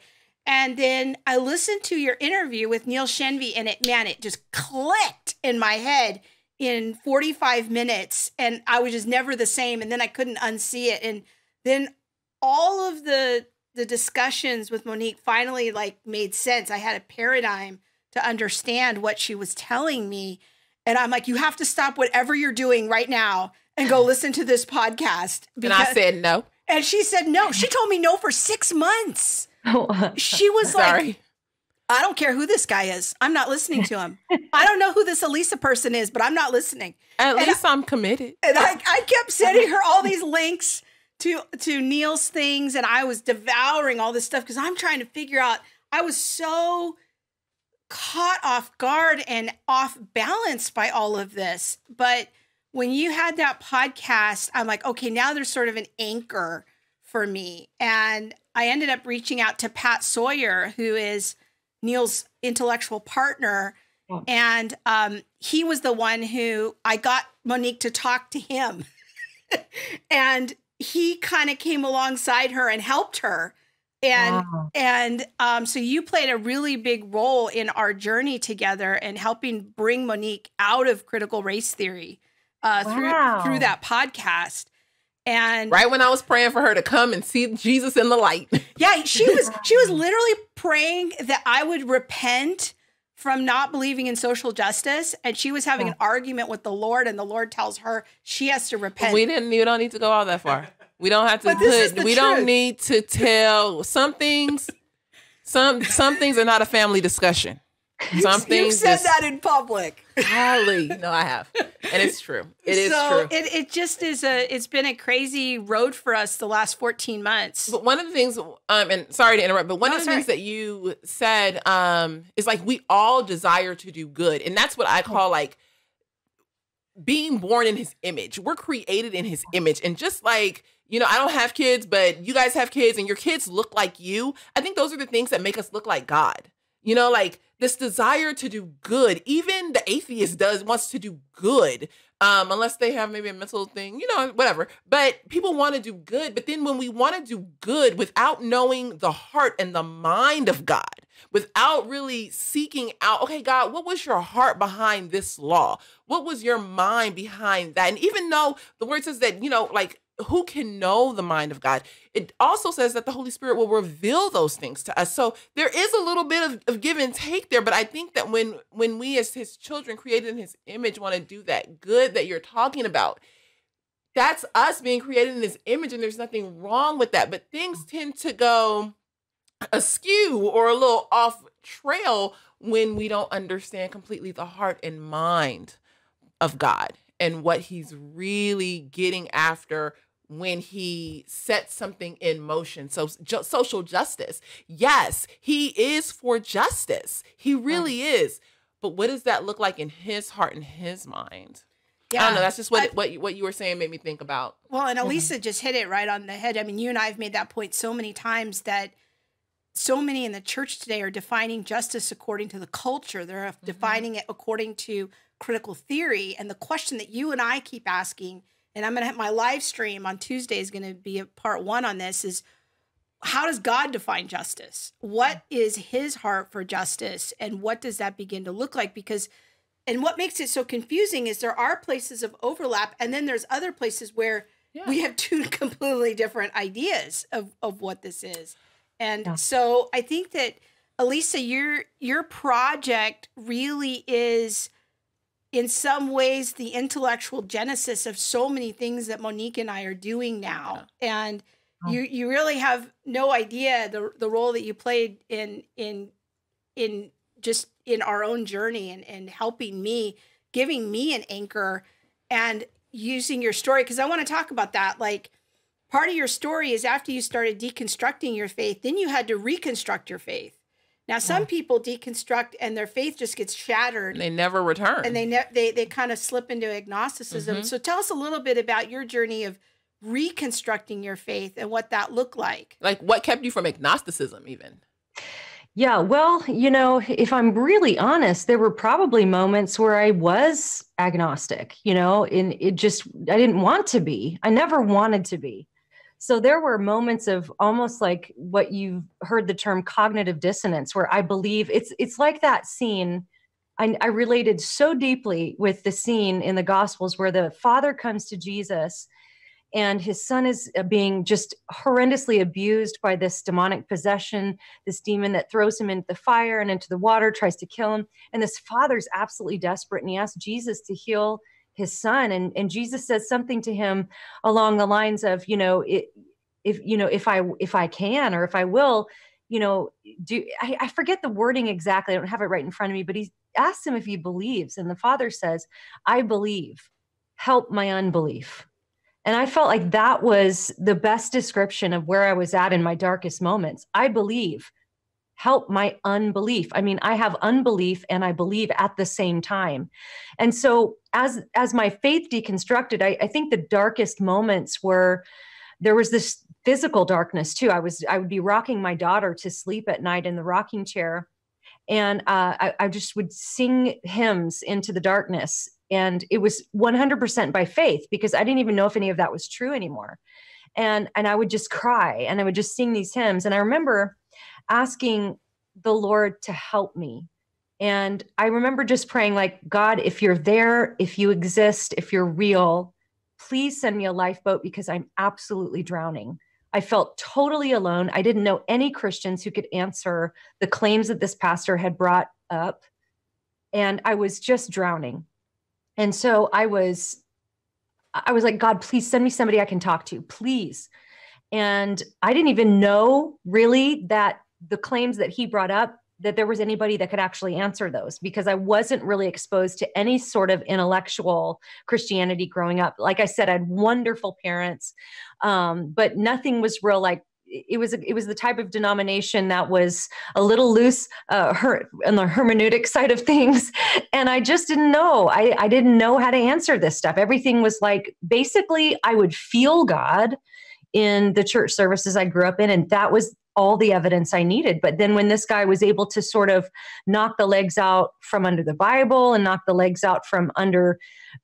And then I listened to your interview with Neil Shenvi, and it, man, it just clicked in my head in 45 minutes. And I was just never the same. And then I couldn't unsee it. And then all of the the discussions with Monique finally like made sense. I had a paradigm to understand what she was telling me. And I'm like, you have to stop whatever you're doing right now and go listen to this podcast. Because, and I said no. And she said no. She told me no for six months. She was Sorry. like, I don't care who this guy is. I'm not listening to him. I don't know who this Alisa person is, but I'm not listening. At and least I, am committed. And I, I kept sending her all these links to to Neil's things, and I was devouring all this stuff because I'm trying to figure out. I was so caught off guard and off balance by all of this, but when you had that podcast, I'm like, okay, now there's sort of an anchor for me. And I ended up reaching out to Pat Sawyer, who is Neil's intellectual partner. Oh. And um, he was the one who I got Monique to talk to him. and he kind of came alongside her and helped her. And wow. and um, so you played a really big role in our journey together and helping bring Monique out of critical race theory uh, wow. through through that podcast. And right when I was praying for her to come and see Jesus in the light. yeah, she was she was literally praying that I would repent from not believing in social justice and she was having an oh. argument with the Lord and the Lord tells her she has to repent. We didn't you don't need to go all that far. We don't have to put we truth. don't need to tell some things some some things are not a family discussion. Something you said just, that in public. Golly, no, I have, and it's true. It is so true. It it just is a. It's been a crazy road for us the last fourteen months. But one of the things, um, and sorry to interrupt, but one no, of the things that you said, um, is like we all desire to do good, and that's what I call like being born in His image. We're created in His image, and just like you know, I don't have kids, but you guys have kids, and your kids look like you. I think those are the things that make us look like God. You know, like this desire to do good. Even the atheist does wants to do good. Um, unless they have maybe a mental thing, you know, whatever. But people want to do good. But then when we want to do good without knowing the heart and the mind of God, without really seeking out, okay, God, what was your heart behind this law? What was your mind behind that? And even though the word says that, you know, like who can know the mind of God? It also says that the Holy Spirit will reveal those things to us. So there is a little bit of, of give and take there, but I think that when when we as his children created in his image want to do that good that you're talking about, that's us being created in his image, and there's nothing wrong with that. But things tend to go askew or a little off trail when we don't understand completely the heart and mind of God and what he's really getting after when he sets something in motion. So ju- social justice. Yes, he is for justice. He really is. But what does that look like in his heart and his mind? Yeah, I don't know. That's just what I, what you, what you were saying made me think about. Well, and Alisa mm-hmm. just hit it right on the head. I mean, you and I have made that point so many times that so many in the church today are defining justice according to the culture. They're mm-hmm. defining it according to critical theory. And the question that you and I keep asking, and I'm going to have my live stream on Tuesday is going to be a part one on this is how does God define justice? What is his heart for justice? And what does that begin to look like? Because and what makes it so confusing is there are places of overlap, and then there's other places where yeah. we have two completely different ideas of, of what this is. And yeah. so I think that Alisa, your your project really is in some ways the intellectual genesis of so many things that Monique and I are doing now. Yeah. And oh. you you really have no idea the the role that you played in in in just in our own journey and, and helping me, giving me an anchor and using your story. Cause I want to talk about that. Like part of your story is after you started deconstructing your faith, then you had to reconstruct your faith. Now, some yeah. people deconstruct and their faith just gets shattered. And They never return. And they ne- they they kind of slip into agnosticism. Mm-hmm. So tell us a little bit about your journey of reconstructing your faith and what that looked like. Like what kept you from agnosticism even? Yeah, well, you know, if I'm really honest, there were probably moments where I was agnostic, you know, and it just, I didn't want to be. I never wanted to be. So there were moments of almost like what you've heard the term cognitive dissonance, where I believe it's, it's like that scene. I, I related so deeply with the scene in the Gospels where the father comes to Jesus and his son is uh, being just horrendously abused by this demonic possession this demon that throws him into the fire and into the water tries to kill him and this father's absolutely desperate and he asks jesus to heal his son and and jesus says something to him along the lines of you know it, if you know if i if i can or if i will you know do I, I forget the wording exactly i don't have it right in front of me but he asks him if he believes and the father says i believe. Help my unbelief. And I felt like that was the best description of where I was at in my darkest moments. I believe, help my unbelief. I mean, I have unbelief and I believe at the same time. And so as as my faith deconstructed, I, I think the darkest moments were there was this physical darkness too. I was I would be rocking my daughter to sleep at night in the rocking chair. And uh, I, I just would sing hymns into the darkness and it was 100% by faith because i didn't even know if any of that was true anymore and and i would just cry and i would just sing these hymns and i remember asking the lord to help me and i remember just praying like god if you're there if you exist if you're real please send me a lifeboat because i'm absolutely drowning I felt totally alone. I didn't know any Christians who could answer the claims that this pastor had brought up. And I was just drowning. And so I was I was like, God, please send me somebody I can talk to, please. And I didn't even know really that the claims that he brought up that there was anybody that could actually answer those because I wasn't really exposed to any sort of intellectual Christianity growing up. Like I said, I had wonderful parents, um, but nothing was real like it was it was the type of denomination that was a little loose uh, her, on the hermeneutic side of things, and I just didn't know. I I didn't know how to answer this stuff. Everything was like basically I would feel God in the church services I grew up in, and that was all the evidence I needed. But then when this guy was able to sort of knock the legs out from under the Bible and knock the legs out from under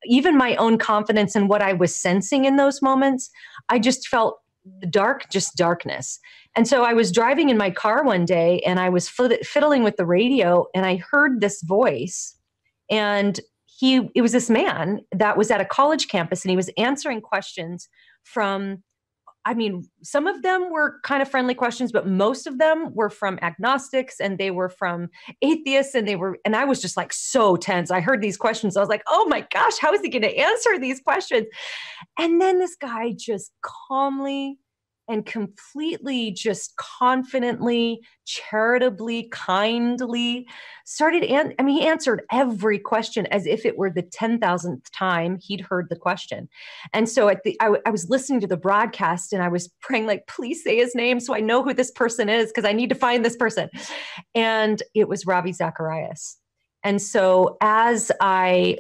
even my own confidence in what I was sensing in those moments, I just felt dark, just darkness. And so I was driving in my car one day and I was fiddling with the radio and I heard this voice. And he, it was this man that was at a college campus and he was answering questions from I mean, some of them were kind of friendly questions, but most of them were from agnostics and they were from atheists. And they were, and I was just like so tense. I heard these questions. I was like, oh my gosh, how is he going to answer these questions? And then this guy just calmly and completely just confidently, charitably, kindly started. An- I mean, he answered every question as if it were the 10,000th time he'd heard the question. And so at the, I, I was listening to the broadcast and I was praying, like, please say his name so I know who this person is because I need to find this person. And it was Ravi Zacharias. And so as I,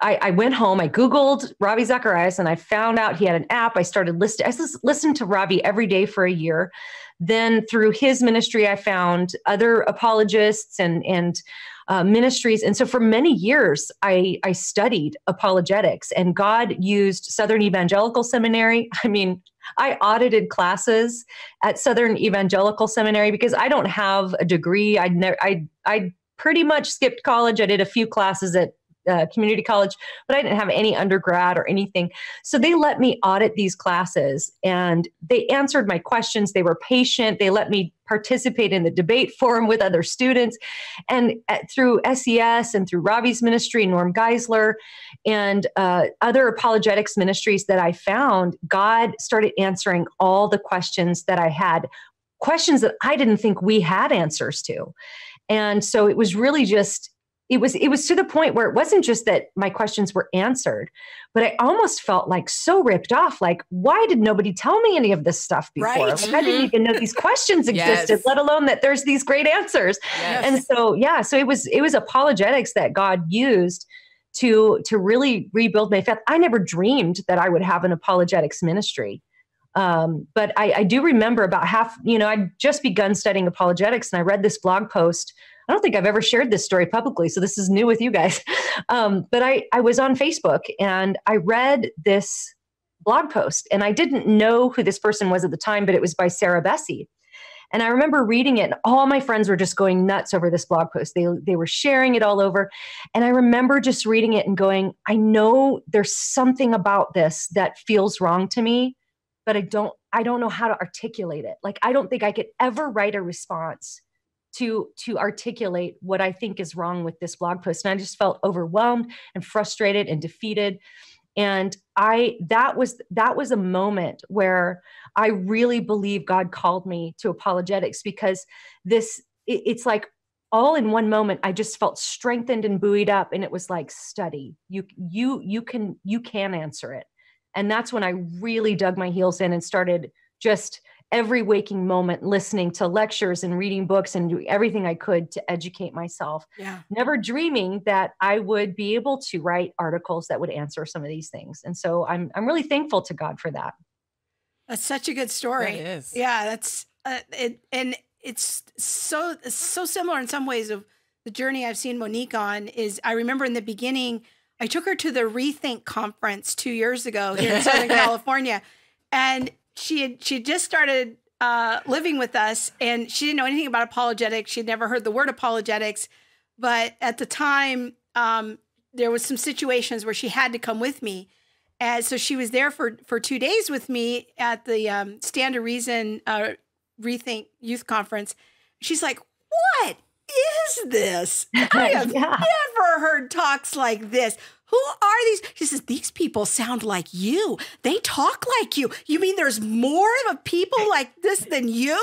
I, I went home, I Googled Ravi Zacharias and I found out he had an app. I started listening, I listened to Ravi every day for a year. then through his ministry, I found other apologists and and uh, ministries. And so for many years, I, I studied apologetics, and God used Southern Evangelical Seminary. I mean, I audited classes at Southern Evangelical Seminary because I don't have a degree. I never, I, I pretty much skipped college. I did a few classes at uh, community college, but I didn't have any undergrad or anything. So they let me audit these classes and they answered my questions. They were patient. They let me participate in the debate forum with other students. And at, through SES and through Ravi's ministry, Norm Geisler, and uh, other apologetics ministries that I found, God started answering all the questions that I had, questions that I didn't think we had answers to. And so it was really just it was it was to the point where it wasn't just that my questions were answered but i almost felt like so ripped off like why did nobody tell me any of this stuff before Right. like, i didn't mm-hmm. even know these questions existed Yes. let alone that there's these great answers Yes. and so yeah so it was it was apologetics that god used to to really rebuild my faith i never dreamed that i would have an apologetics ministry um, but I, I do remember about half you know i'd just begun studying apologetics and i read this blog post i don't think i've ever shared this story publicly so this is new with you guys um, but I, I was on facebook and i read this blog post and i didn't know who this person was at the time but it was by sarah bessey and I remember reading it, and all my friends were just going nuts over this blog post. They, they were sharing it all over. And I remember just reading it and going, I know there's something about this that feels wrong to me, but I don't, I don't know how to articulate it. Like I don't think I could ever write a response to to articulate what I think is wrong with this blog post. And I just felt overwhelmed and frustrated and defeated. And I that was that was a moment where I really believe God called me to apologetics because this it- it's like all in one moment I just felt strengthened and buoyed up and it was like study. You you you can you can answer it. And that's when I really dug my heels in and started just every waking moment listening to lectures and reading books and doing everything I could to educate myself Yeah. never dreaming that I would be able to write articles that would answer some of these things. And so I'm I'm really thankful to God for that. That's such a good story. That is. Yeah, that's uh, it, and it's so it's so similar in some ways of the journey I've seen Monique on. Is I remember in the beginning, I took her to the Rethink conference two years ago here in Southern California, and she had she had just started uh, living with us, and she didn't know anything about apologetics. She'd never heard the word apologetics, but at the time, um, there was some situations where she had to come with me. And so she was there for for two days with me at the um, Stand to Reason uh, Rethink Youth Conference. She's like, "What is this? I have Yeah. never heard talks like this. Who are these?" She says, "These people sound like you. They talk like you. You mean there's more of a people like this than you?"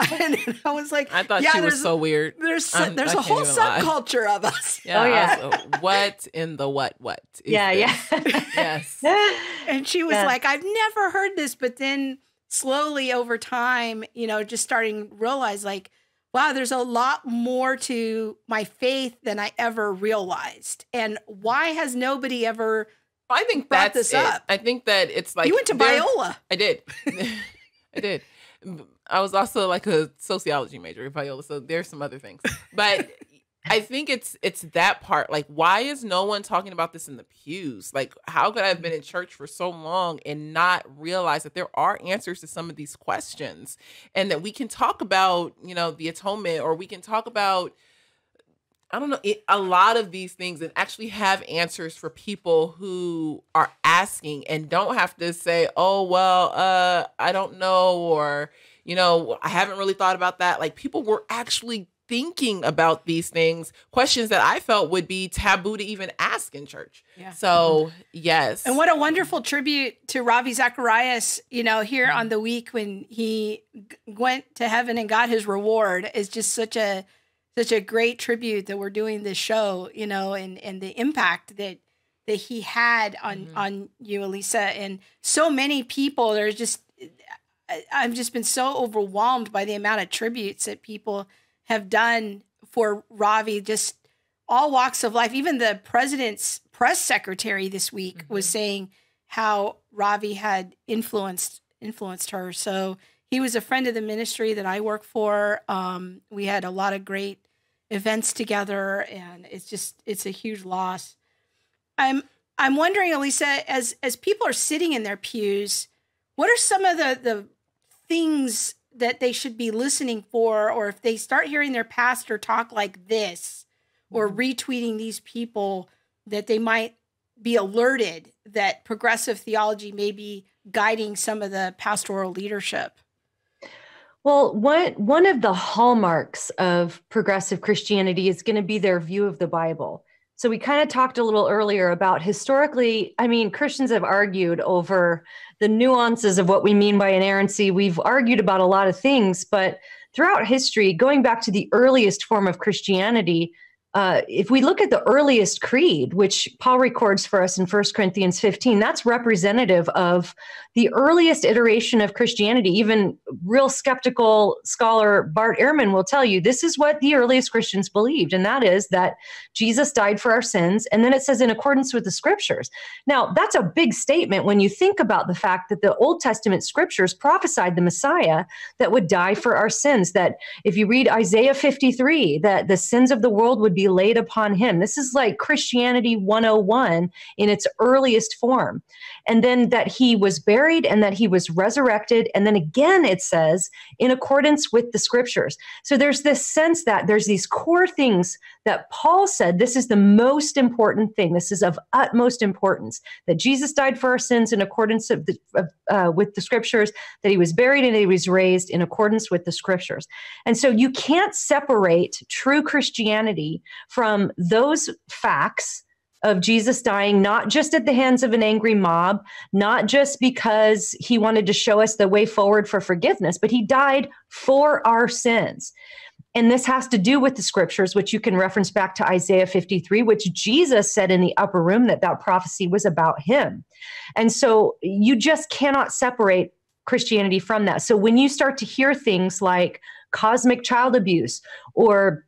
And I was like, I thought "Yeah, she was so weird. There's I'm- there's I a whole even lie. subculture of us." Yeah. Oh, I yeah. was, what in the what? What? yeah, this? yeah. Yes. And she was Yeah. like, I've never heard this. But then slowly over time, you know, just starting to realize like, wow, there's a lot more to my faith than I ever realized. And why has nobody ever I think brought this it. up. I think that it's like you went to Biola? I did. I did. I was also like a sociology major at Biola, so there's some other things. But I think it's it's that part. Like, why is no one talking about this in the pews? Like, how could I have been in church for so long and not realize that there are answers to some of these questions, and that we can talk about, you know, the atonement, or we can talk about I don't know, it, a lot of these things and actually have answers for people who are asking and don't have to say, "Oh, well, uh I don't know," or you know, I haven't really thought about that. Like people were actually thinking about these things, questions that I felt would be taboo to even ask in church. Yeah. So, yes. And what a wonderful tribute to Ravi Zacharias, you know, here on the week when he g- went to heaven and got his reward is just such a such a great tribute that we're doing this show, you know, and and the impact that that he had on Mhm. on you, Alisa, and so many people. There's just I've just been so overwhelmed by the amount of tributes that people have done for Ravi, just all walks of life. Even the president's press secretary this week was saying how Ravi had influenced influenced her. So he was a friend of the ministry that I work for. Um, we had a lot of great events together, and it's just it's a huge loss. I'm I'm wondering, Alisa, as as people are sitting in their pews, what are some of the the things that they should be listening for, or if they start hearing their pastor talk like this, or mm-hmm. retweeting these people, that they might be alerted that progressive theology may be guiding some of the pastoral leadership? Well, one one of the hallmarks of progressive Christianity is going to be their view of the Bible. So we kind of talked a little earlier about historically, I mean, Christians have argued over the nuances of what we mean by inerrancy. We've argued about a lot of things, but throughout history, going back to the earliest form of Christianity, uh, if we look at the earliest creed, which Paul records for us in 1 Corinthians 15, that's representative of the earliest iteration of Christianity. Even real skeptical scholar Bart Ehrman will tell you this is what the earliest Christians believed, and that is that Jesus died for our sins. And then it says, in accordance with the scriptures. Now, that's a big statement when you think about the fact that the Old Testament scriptures prophesied the Messiah that would die for our sins. That if you read Isaiah 53, that the sins of the world would be laid upon him. This is like Christianity 101 in its earliest form. And then that he was buried and that he was resurrected. And then again, it says, in accordance with the scriptures. So there's this sense that there's these core things that Paul said this is the most important thing. This is of utmost importance that Jesus died for our sins in accordance of the, uh, with the scriptures, that he was buried and he was raised in accordance with the scriptures. And so you can't separate true Christianity from those facts of Jesus dying, not just at the hands of an angry mob, not just because he wanted to show us the way forward for forgiveness, but he died for our sins. And this has to do with the scriptures, which you can reference back to Isaiah 53, which Jesus said in the upper room that that prophecy was about him. And so you just cannot separate Christianity from that. So when you start to hear things like cosmic child abuse or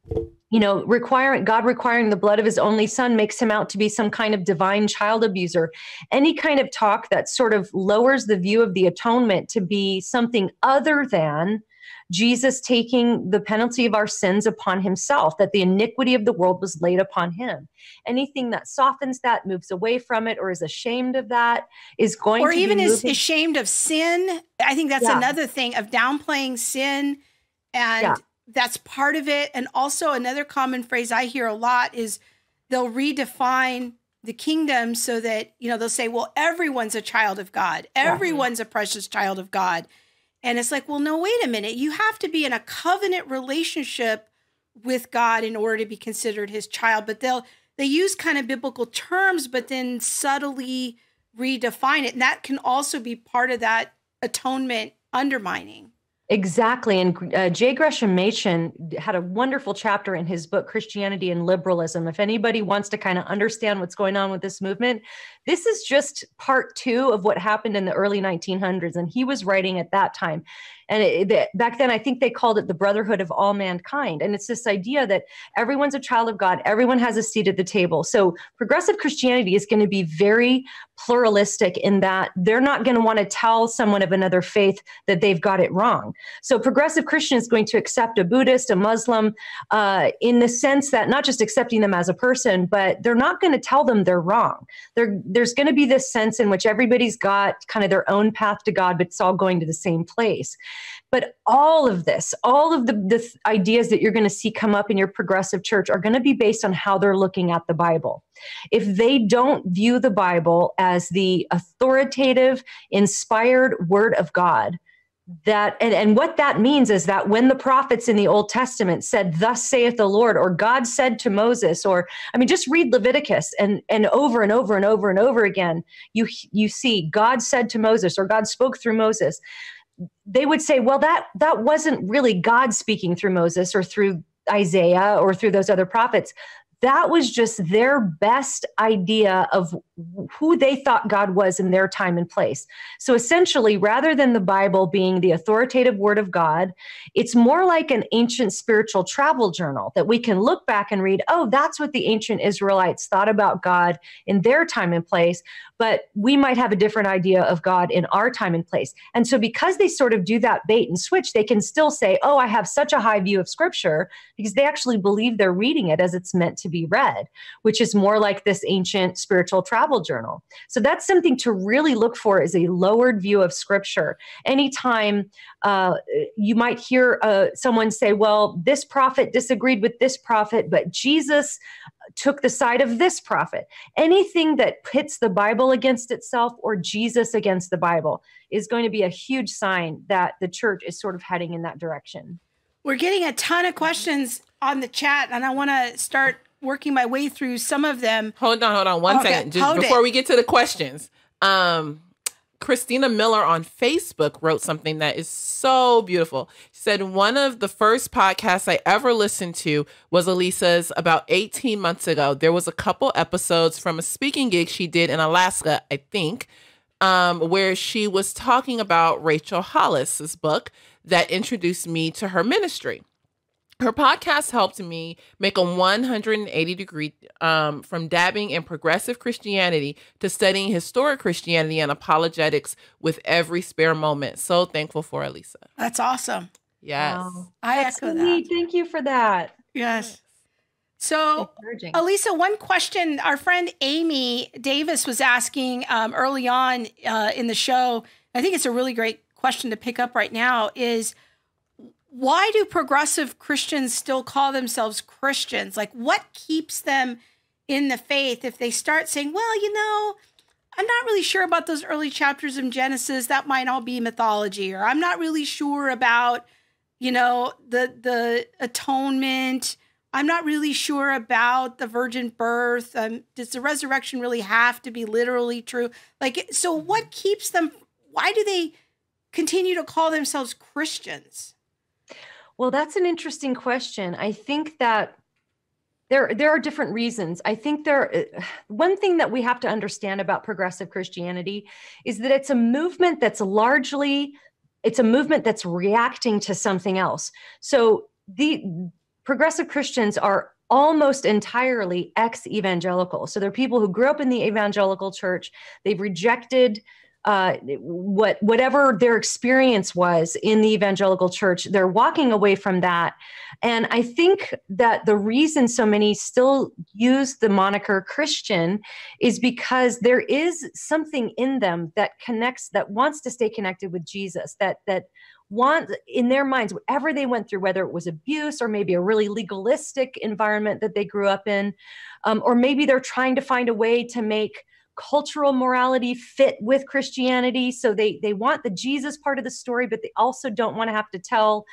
you know requiring god requiring the blood of his only son makes him out to be some kind of divine child abuser any kind of talk that sort of lowers the view of the atonement to be something other than Jesus taking the penalty of our sins upon himself, that the iniquity of the world was laid upon him. Anything that softens that, moves away from it, or is ashamed of that is going to or even is ashamed of sin. I think that's yeah. another thing of downplaying sin. And yeah. That's part of it. And also, another common phrase I hear a lot is they'll redefine the kingdom so that, you know, they'll say, well, everyone's a child of God, everyone's a precious child of God. And it's like, well, no, wait a minute. You have to be in a covenant relationship with God in order to be considered his child. But they'll they use kind of biblical terms, but then subtly redefine it. And that can also be part of that atonement undermining. Exactly. And uh, J. Gresham Machen had a wonderful chapter in his book, Christianity and Liberalism. If anybody wants to kind of understand what's going on with this movement, this is just part two of what happened in the early 1900s. And he was writing at that time. And it, it, back then, I think they called it the brotherhood of all mankind. And it's this idea that everyone's a child of God, everyone has a seat at the table. So progressive Christianity is going to be very pluralistic in that they're not going to want to tell someone of another faith that they've got it wrong. So progressive Christian is going to accept a Buddhist, a Muslim, uh, in the sense that not just accepting them as a person, but they're not going to tell them they're wrong. They're, there's going to be this sense in which everybody's got kind of their own path to God, but it's all going to the same place. But all of this, all of the, the ideas that you're going to see come up in your progressive church are going to be based on how they're looking at the Bible. If they don't view the Bible as the authoritative, inspired word of God, that and, and what that means is that when the prophets in the old testament said thus saith the lord or god said to moses or i mean just read leviticus and and over and over and over and over again you you see god said to moses or god spoke through moses they would say, well, that that wasn't really God speaking through Moses or through Isaiah or through those other prophets. That was just their best idea of who they thought God was in their time and place. So essentially, rather than the Bible being the authoritative word of God, it's more like an ancient spiritual travel journal that we can look back and read, oh, that's what the ancient Israelites thought about God in their time and place, but we might have a different idea of God in our time and place. And so, because they sort of do that bait and switch, they can still say, oh, I have such a high view of scripture because they actually believe they're reading it as it's meant to be read, which is more like this ancient spiritual travel journal. So that's something to really look for is a lowered view of scripture. Anytime uh, you might hear uh, someone say, well, this prophet disagreed with this prophet, but Jesus took the side of this prophet. Anything that pits the Bible against itself or Jesus against the Bible is going to be a huge sign that the church is sort of heading in that direction. We're getting a ton of questions on the chat, and I want to start working my way through some of them. Hold on, hold on one okay, second. Just before it. we get to the questions. Um, Christina Miller on Facebook wrote something that is so beautiful. She said, One of the first podcasts I ever listened to was Alisa's about 18 months ago. There was a couple episodes from a speaking gig she did in Alaska, I think, um, where she was talking about Rachel Hollis's book that introduced me to her ministry. Her podcast helped me make a 180 degree um, from dabbing in progressive Christianity to studying historic Christianity and apologetics with every spare moment. So thankful for Alisa. That's awesome. Yes. Wow. I That's echo that. Thank you for that. Yes. So, Alisa, one question our friend Amy Davis was asking um, early on uh, in the show, I think it's a really great question to pick up right now is why do progressive Christians still call themselves Christians? Like, what keeps them in the faith if they start saying, well, you know, I'm not really sure about those early chapters of Genesis. That might all be mythology, or I'm not really sure about, you know, the the atonement. I'm not really sure about the virgin birth. Um, does the resurrection really have to be literally true? Like, so what keeps them? Why do they continue to call themselves Christians? Well, that's an interesting question. I think that there there are different reasons. I think there uh, one thing that we have to understand about progressive Christianity is that it's a movement that's largely it's a movement that's reacting to something else. So the progressive Christians are almost entirely ex evangelical. So they're people who grew up in the evangelical church. They've rejected uh, what whatever their experience was in the evangelical church, they're walking away from that. And I think that the reason so many still use the moniker Christian is because there is something in them that connects, that wants to stay connected with Jesus, that that want in their minds whatever they went through whether it was abuse or maybe a really legalistic environment that they grew up in um, or maybe they're trying to find a way to make cultural morality fit with Christianity. So they they want the Jesus part of the story, but they also don't want to have to tell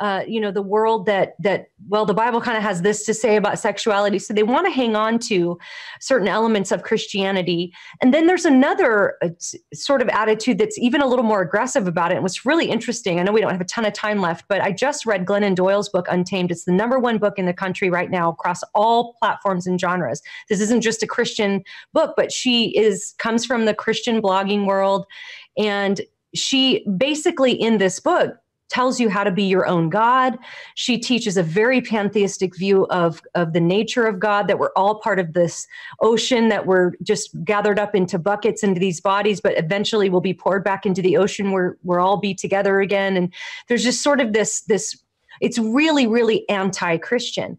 uh, you know the world that that well the bible kind of has this to say about sexuality. So they want to hang on to certain elements of christianity. And then there's another uh, sort of attitude that's even a little more aggressive about it and what's really interesting i know we don't have a ton of time left but i just read glennon doyle's book untamed. It's the number one book in the country right now across all platforms and genres. This isn't just a christian book but she is comes from the christian blogging world. And she basically in this book tells you how to be your own God. She teaches a very pantheistic view of, of the nature of God, that we're all part of this ocean, that we're just gathered up into buckets into these bodies, but eventually we'll be poured back into the ocean where we'll all be together again. And there's just sort of this, this, it's really, really anti-Christian.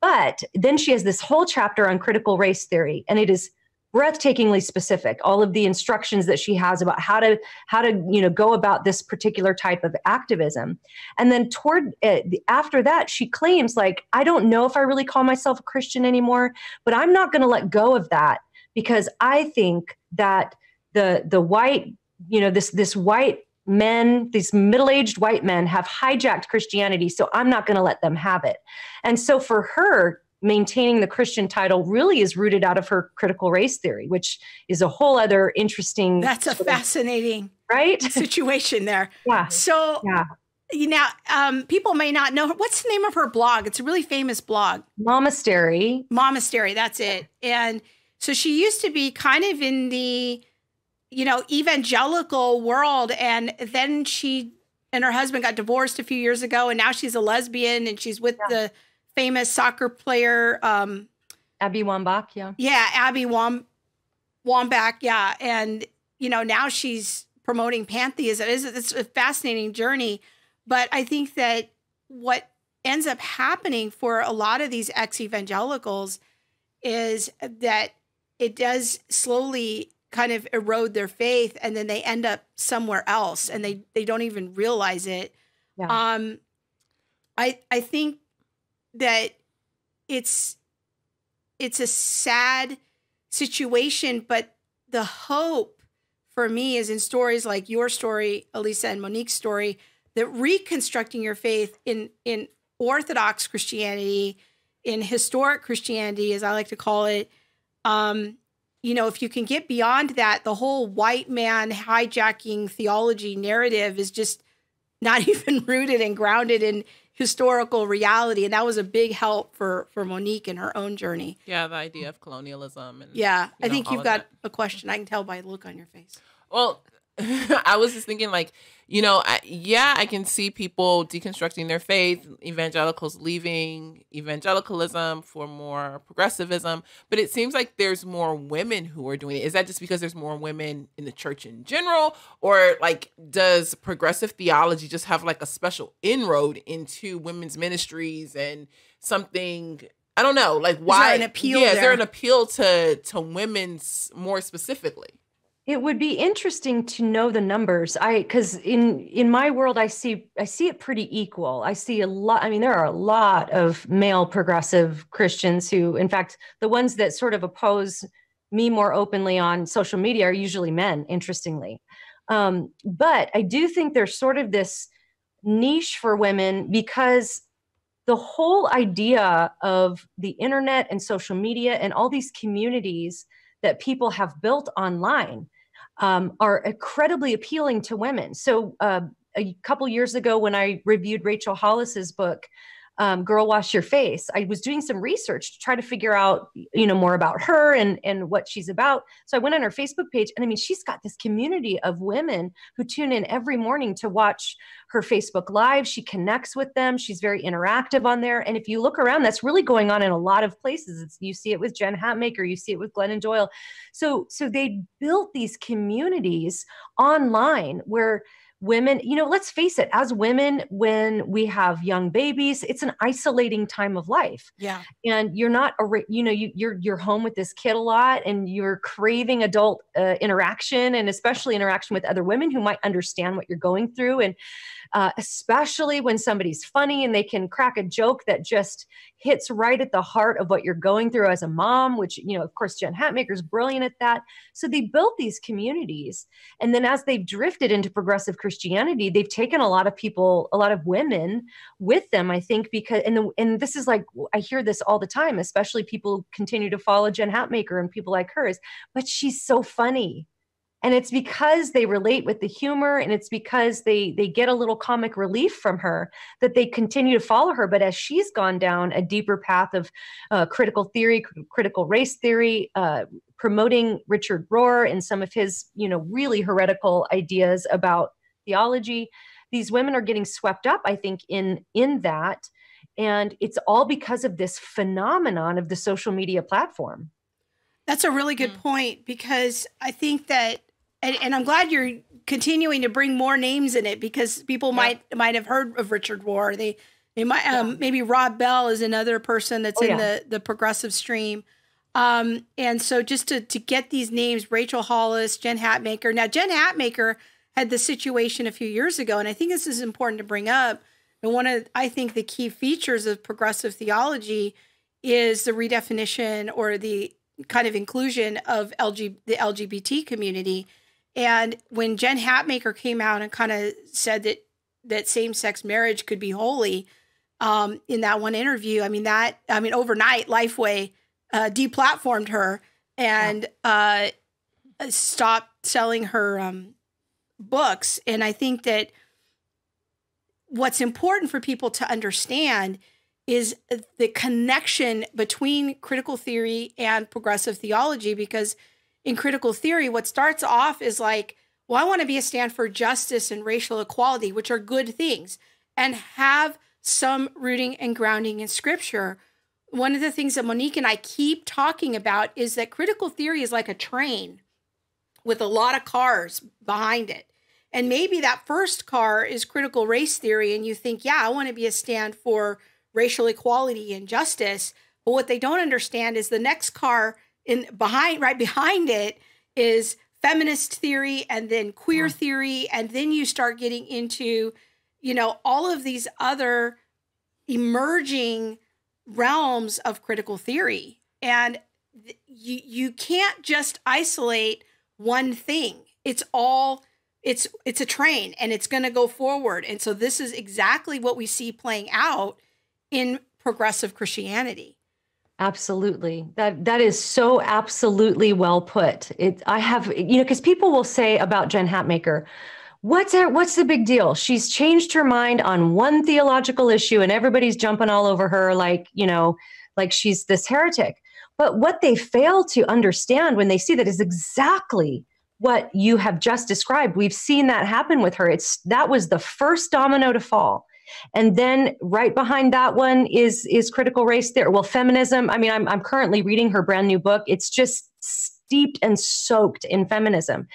But then she has this whole chapter on critical race theory, and it is breathtakingly specific. All of the instructions that she has about how to how to you know go about this particular type of activism. And then toward uh, after that she claims like i don't know if i really call myself a christian anymore but i'm not going to let go of that because i think that the the white you know this this white men these middle-aged white men have hijacked christianity so i'm not going to let them have it. And so for her maintaining the Christian title really is rooted out of her critical race theory, which is a whole other interesting. That's a fascinating of, right situation there. yeah. So yeah. You know, um, people may not know her. What's the name of her blog? It's a really famous blog. Momastery. Momastery. That's it. And So she used to be kind of in the, you know, evangelical world. And then she and her husband got divorced a few years ago. And now she's a lesbian and she's with yeah. the famous soccer player. Um, Abby Wambach. Yeah. Yeah. Abby Wam, Wambach. Yeah. And, you know, now she's promoting pantheism. It's, it's a fascinating journey. But I think that what ends up happening for a lot of these ex evangelicals is that it does slowly kind of erode their faith and then they end up somewhere else and they they don't even realize it yeah. um i i think that it's it's a sad situation but the hope for me is in stories like your story alisa and monique's story that reconstructing your faith in in orthodox christianity in historic christianity as i like to call it um, you know, if you can get beyond that, the whole white man hijacking theology narrative is just not even rooted and grounded in historical reality and that was a big help for for monique in her own journey. Yeah the idea of colonialism and yeah i know, think you've got that. a question. I can tell by the look on your face. Well I was just thinking, like, you know, I, yeah, I can see people deconstructing their faith, evangelicals leaving evangelicalism for more progressivism, but it seems like there's more women who are doing it. Is that just because there's more women in the church in general, or like does progressive theology just have like a special inroad into women's ministries and something? I don't know, like why an appeal? Yeah, there? is there an appeal to to women's more specifically? It would be interesting to know the numbers. I because in in my world I see I see it pretty equal. I see a lot. I mean, there are a lot of male progressive Christians who, in fact, the ones that sort of oppose me more openly on social media are usually men. Interestingly, um, but I do think there's sort of this niche for women because the whole idea of the internet and social media and all these communities that people have built online um, are incredibly appealing to women. So uh, a couple years ago, when I reviewed Rachel Hollis's book, um, "Girl Wash Your Face," I was doing some research to try to figure out, you know, more about her and and what she's about. So I went on her Facebook page, and I mean, she's got this community of women who tune in every morning to watch her Facebook Live. She connects with them. She's very interactive on there. And if you look around, that's really going on in a lot of places. It's, you see it with Jen Hatmaker, you see it with Glennon Doyle. So, so they built these communities online where women you know let's face it as women when we have young babies it's an isolating time of life. Yeah. And you're not a you know you, you're you're home with this kid a lot and you're craving adult uh, interaction and especially interaction with other women who might understand what you're going through. And uh, especially when somebody's funny and they can crack a joke that just hits right at the heart of what you're going through as a mom, which, you know, of course, Jen Hatmaker's brilliant at that. So they built these communities. And then as they've drifted into progressive Christianity, they've taken a lot of people, a lot of women with them, I think, because, and, the, and this is like, I hear this all the time, especially people continue to follow Jen Hatmaker and people like hers, but she's so funny and it's because they relate with the humor and it's because they they get a little comic relief from her that they continue to follow her. But as she's gone down a deeper path of uh, critical theory critical race theory uh, promoting richard rohr and some of his you know really heretical ideas about theology these women are getting swept up i think in in that. And it's all because of this phenomenon of the social media platform. That's a really good mm. point because I think that and, and I'm glad you're continuing to bring more names in it because people yeah. might might have heard of Richard Rohr. They they might um, maybe Rob Bell is another person that's oh, in yeah. the the progressive stream. Um, and so just to to get these names, Rachel Hollis, Jen Hatmaker. Now Jen Hatmaker had the situation a few years ago, and I think this is important to bring up. And one of I think the key features of progressive theology is the redefinition or the kind of inclusion of LG the LGBT community and when Jen Hatmaker came out and kind of said that that same sex marriage could be holy, um, in that one interview, I mean that I mean overnight Lifeway uh, deplatformed her and uh, stopped selling her um, books. And I think that what's important for people to understand is the connection between critical theory and progressive theology because in critical theory what starts off is like well i want to be a stand for justice and racial equality which are good things and have some rooting and grounding in scripture one of the things that monique and i keep talking about is that critical theory is like a train with a lot of cars behind it and maybe that first car is critical race theory and you think yeah i want to be a stand for racial equality and justice. But what they don't understand is the next car in behind, right behind it, is feminist theory and then queer yeah. theory, and then you start getting into, you know, all of these other emerging realms of critical theory, and th- you you can't just isolate one thing. It's all it's it's a train and it's going to go forward and so this is exactly what we see playing out in progressive Christianity. Absolutely. That that is so absolutely well put. It I have you know because people will say about Jen Hatmaker, what's her, what's the big deal? She's changed her mind on one theological issue and everybody's jumping all over her like, you know, like she's this heretic. But what they fail to understand when they see that is exactly what you have just described. We've seen that happen with her. It's that was the first domino to fall and then right behind that one is is critical race theory. Well, feminism. I mean, I'm I'm currently reading her brand new book. It's just steeped and soaked in feminism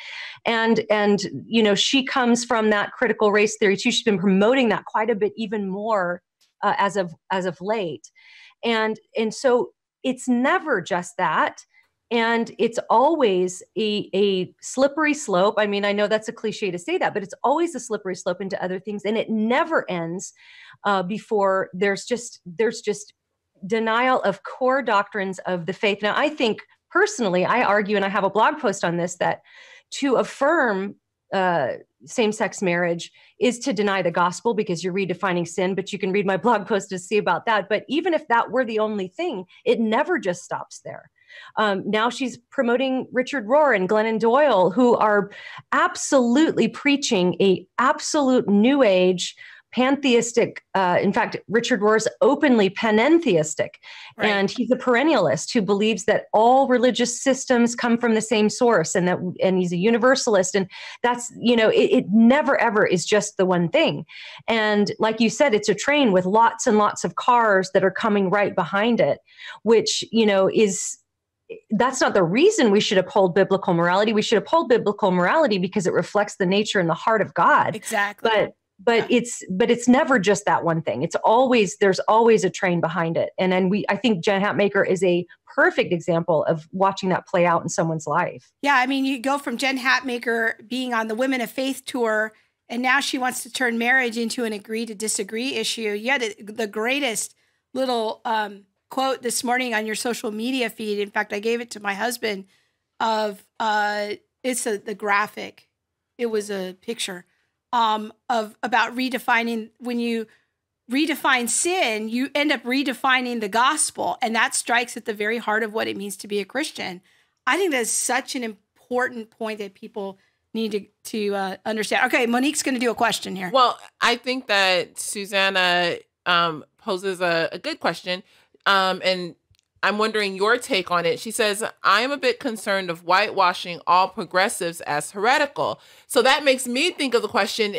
and and you know she comes from that critical race theory too she's been promoting that quite a bit even more uh, as of as of late and and so it's never just that and it's always a, a slippery slope. I mean i know that's a cliche to say that but it's always a slippery slope into other things and it never ends uh, before there's just there's just denial of core doctrines of the faith. Now i think personally i argue and i have a blog post on this that to affirm uh, same-sex marriage is to deny the gospel because you're redefining sin but you can read my blog post to see about that. But even if that were the only thing it never just stops there um, now she's promoting Richard Rohr and Glennon Doyle, who are absolutely preaching a absolute new age pantheistic. Uh, in fact, Richard Rohr is openly panentheistic, right. and he's a perennialist who believes that all religious systems come from the same source, and that and he's a universalist, and that's you know it, it never ever is just the one thing, and like you said, it's a train with lots and lots of cars that are coming right behind it, which you know is that's not the reason we should uphold biblical morality. We should uphold biblical morality because it reflects the nature and the heart of God. Exactly. But but yeah. it's but it's never just that one thing. It's always there's always a train behind it. And then we I think Jen Hatmaker is a perfect example of watching that play out in someone's life. Yeah, I mean, you go from Jen Hatmaker being on the Women of Faith tour and now she wants to turn marriage into an agree to disagree issue. Yet the greatest little um quote this morning on your social media feed. In fact, I gave it to my husband of uh it's a the graphic. It was a picture um of about redefining when you redefine sin, you end up redefining the gospel and that strikes at the very heart of what it means to be a Christian. I think that's such an important point that people need to to uh, understand. Okay, Monique's going to do a question here. Well, I think that Susanna um, poses a, a good question um, and I'm wondering your take on it. She says, I am a bit concerned of whitewashing all progressives as heretical. So that makes me think of the question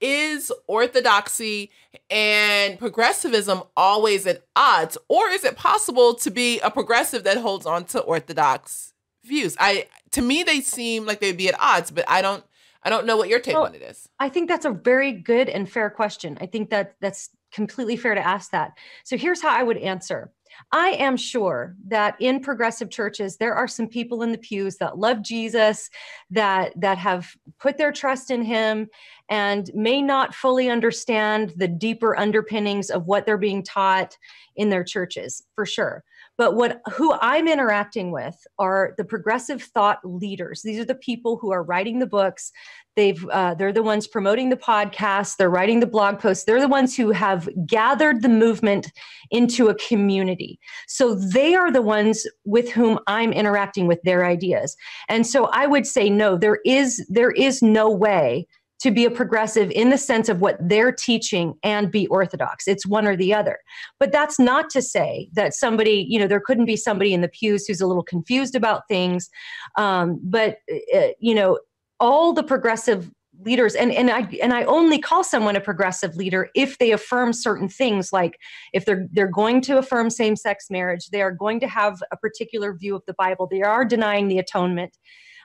is orthodoxy and progressivism always at odds? Or is it possible to be a progressive that holds on to orthodox views? I to me they seem like they'd be at odds, but I don't I don't know what your take well, on it is. I think that's a very good and fair question. I think that that's completely fair to ask that. So here's how I would answer. I am sure that in progressive churches there are some people in the pews that love Jesus, that that have put their trust in him and may not fully understand the deeper underpinnings of what they're being taught in their churches, for sure. But what who I'm interacting with are the progressive thought leaders. These are the people who are writing the books. They've uh, they're the ones promoting the podcast. They're writing the blog posts. They're the ones who have gathered the movement into a community. So they are the ones with whom I'm interacting with their ideas. And so I would say no. There is there is no way to be a progressive in the sense of what they're teaching and be orthodox. It's one or the other. But that's not to say that somebody, you know, there couldn't be somebody in the pews who's a little confused about things. Um, but, uh, you know, all the progressive leaders and and I and I only call someone a progressive leader if they affirm certain things like if they're they're going to affirm same-sex marriage they are going to have a particular view of the Bible they are denying the atonement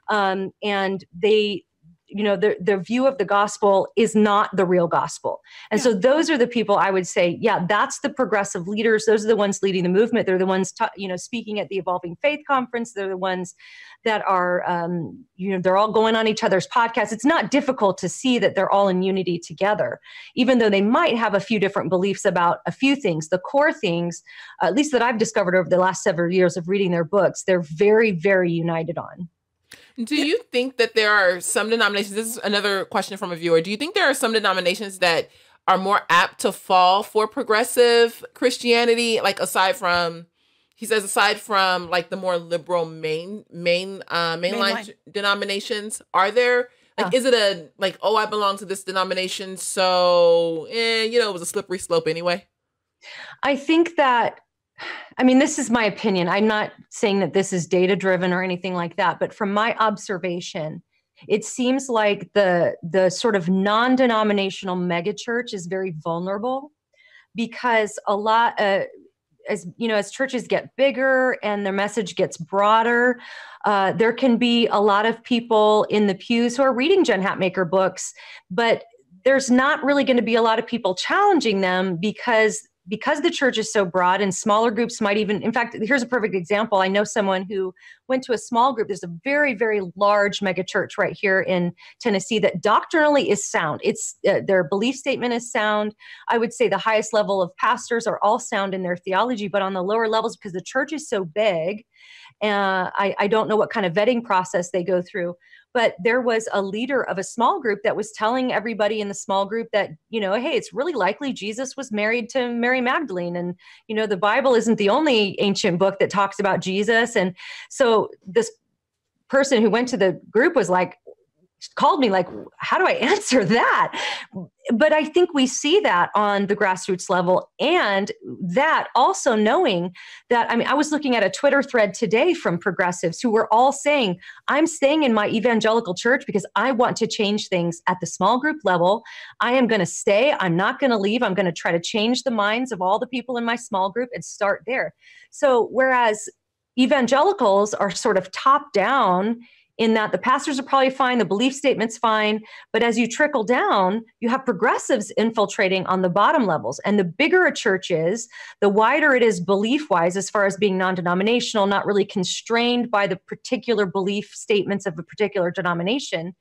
um, and they you know the, the view of the gospel is not the real gospel. And yeah. so those are the people i would say yeah that's the progressive leaders. Those are the ones leading the movement. They're the ones ta- you know speaking at the evolving faith conference. They're the ones that are um, you know they're all going on each other's podcasts. It's not difficult to see that they're all in unity together even though they might have a few different beliefs about a few things. The core things at least that i've discovered over the last several years of reading their books they're very very united on do you think that there are some denominations? This is another question from a viewer. Do you think there are some denominations that are more apt to fall for progressive Christianity? Like aside from, he says, aside from like the more liberal main main uh, mainline, mainline. denominations, are there like is it a like oh I belong to this denomination, so eh, you know it was a slippery slope anyway? I think that I mean, this is my opinion. I'm not saying that this is data driven or anything like that, but from my observation, it seems like the the sort of non-denominational megachurch is very vulnerable because a lot uh, as you know as churches get bigger and their message gets broader uh, there can be a lot of people in the pews who are reading jen hatmaker books but there's not really going to be a lot of people challenging them because because the church is so broad and smaller groups might even in fact here's a perfect example. I know someone who went to a small group. There's a very very large mega church right here in tennessee that doctrinally is sound. It's uh, their belief statement is sound. I would say the highest level of pastors are all sound in their theology but on the lower levels because the church is so big uh, I, I don't know what kind of vetting process they go through but there was a leader of a small group that was telling everybody in the small group that you know hey it's really likely jesus was married to mary magdalene and you know the bible isn't the only ancient book that talks about jesus. And so this person who went to the group was like called me like how do i answer that? But i think we see that on the grassroots level and that also knowing that i mean i was looking at a twitter thread today from progressives who were all saying i'm staying in my evangelical church because i want to change things at the small group level. I am going to stay. I'm not going to leave. I'm going to try to change the minds of all the people in my small group and start there. So whereas evangelicals are sort of top down in that the pastors are probably fine, the belief statement's fine, but as you trickle down, you have progressives infiltrating on the bottom levels. And the bigger a church is, the wider it is belief wise, as far as being non denominational, not really constrained by the particular belief statements of a particular denomination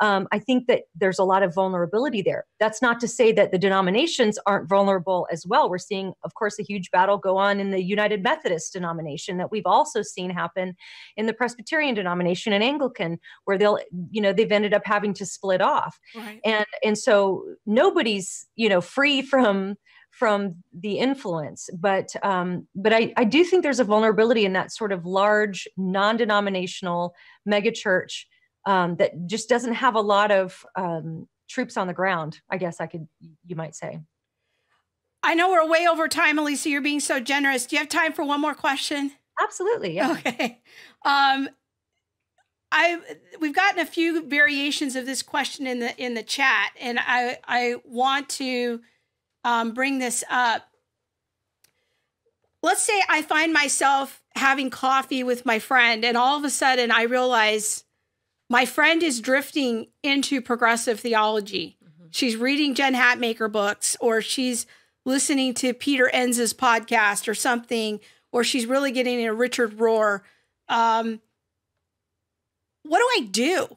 um, I think that there's a lot of vulnerability there. That's not to say that the denominations aren't vulnerable as well. We're seeing, of course, a huge battle go on in the United Methodist denomination that we've also seen happen in the Presbyterian denomination and Anglican, where they'll, you know, they've ended up having to split off. Right. And and so nobody's, you know, free from from the influence but um, but I, I do think there's a vulnerability in that sort of large non-denominational megachurch um, that just doesn't have a lot of um, troops on the ground. I guess I could, you might say. I know we're way over time, Alisa. You're being so generous. Do you have time for one more question? Absolutely. Yeah. Okay. Um, I we've gotten a few variations of this question in the in the chat, and I I want to um, bring this up. Let's say I find myself having coffee with my friend, and all of a sudden I realize my friend is drifting into progressive theology. Mm-hmm. She's reading Jen Hatmaker books, or she's listening to Peter Enns's podcast or something, or she's really getting a Richard Rohr. Um, what do I do?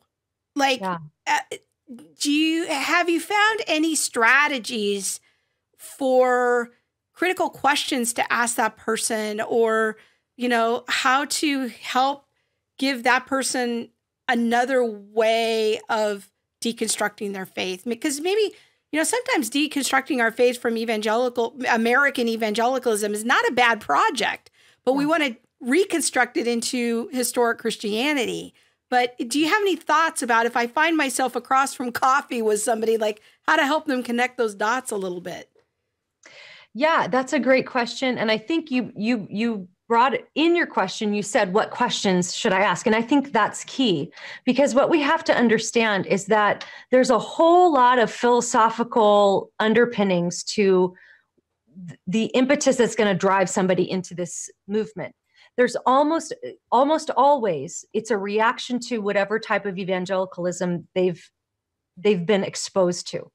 Like, yeah. uh, do you have you found any strategies for critical questions to ask that person, or you know how to help give that person another way of deconstructing their faith. Because maybe you know sometimes deconstructing our faith from evangelical american evangelicalism is not a bad project but we want to reconstruct it into historic christianity. But do you have any thoughts about if I find myself across from coffee with somebody, like how to help them connect those dots a little bit? Yeah, that's a great question, and I think you you you brought in your question. You said, "What questions should I ask?" And I think that's key because what we have to understand is that there's a whole lot of philosophical underpinnings to the impetus that's going to drive somebody into this movement there's almost almost always it's a reaction to whatever type of evangelicalism they've they've been exposed to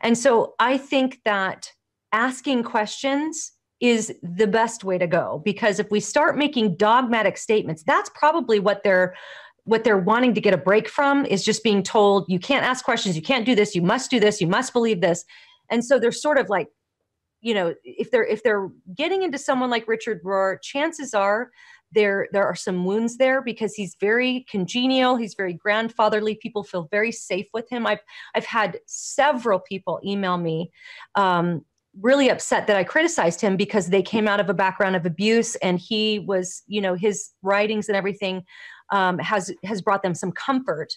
and so i think that asking questions is the best way to go. Because if we start making dogmatic statements that's probably what they're what they're wanting to get a break from is just being told you can't ask questions. You can't do this. You must do this. You must believe this. And so they're sort of like you know if they're if they're getting into someone like richard rohr chances are there there are some wounds there because he's very congenial. He's very grandfatherly. People feel very safe with him. I've i've had several people email me um, really upset that i criticized him because they came out of a background of abuse and he was you know his writings and everything um, has has brought them some comfort.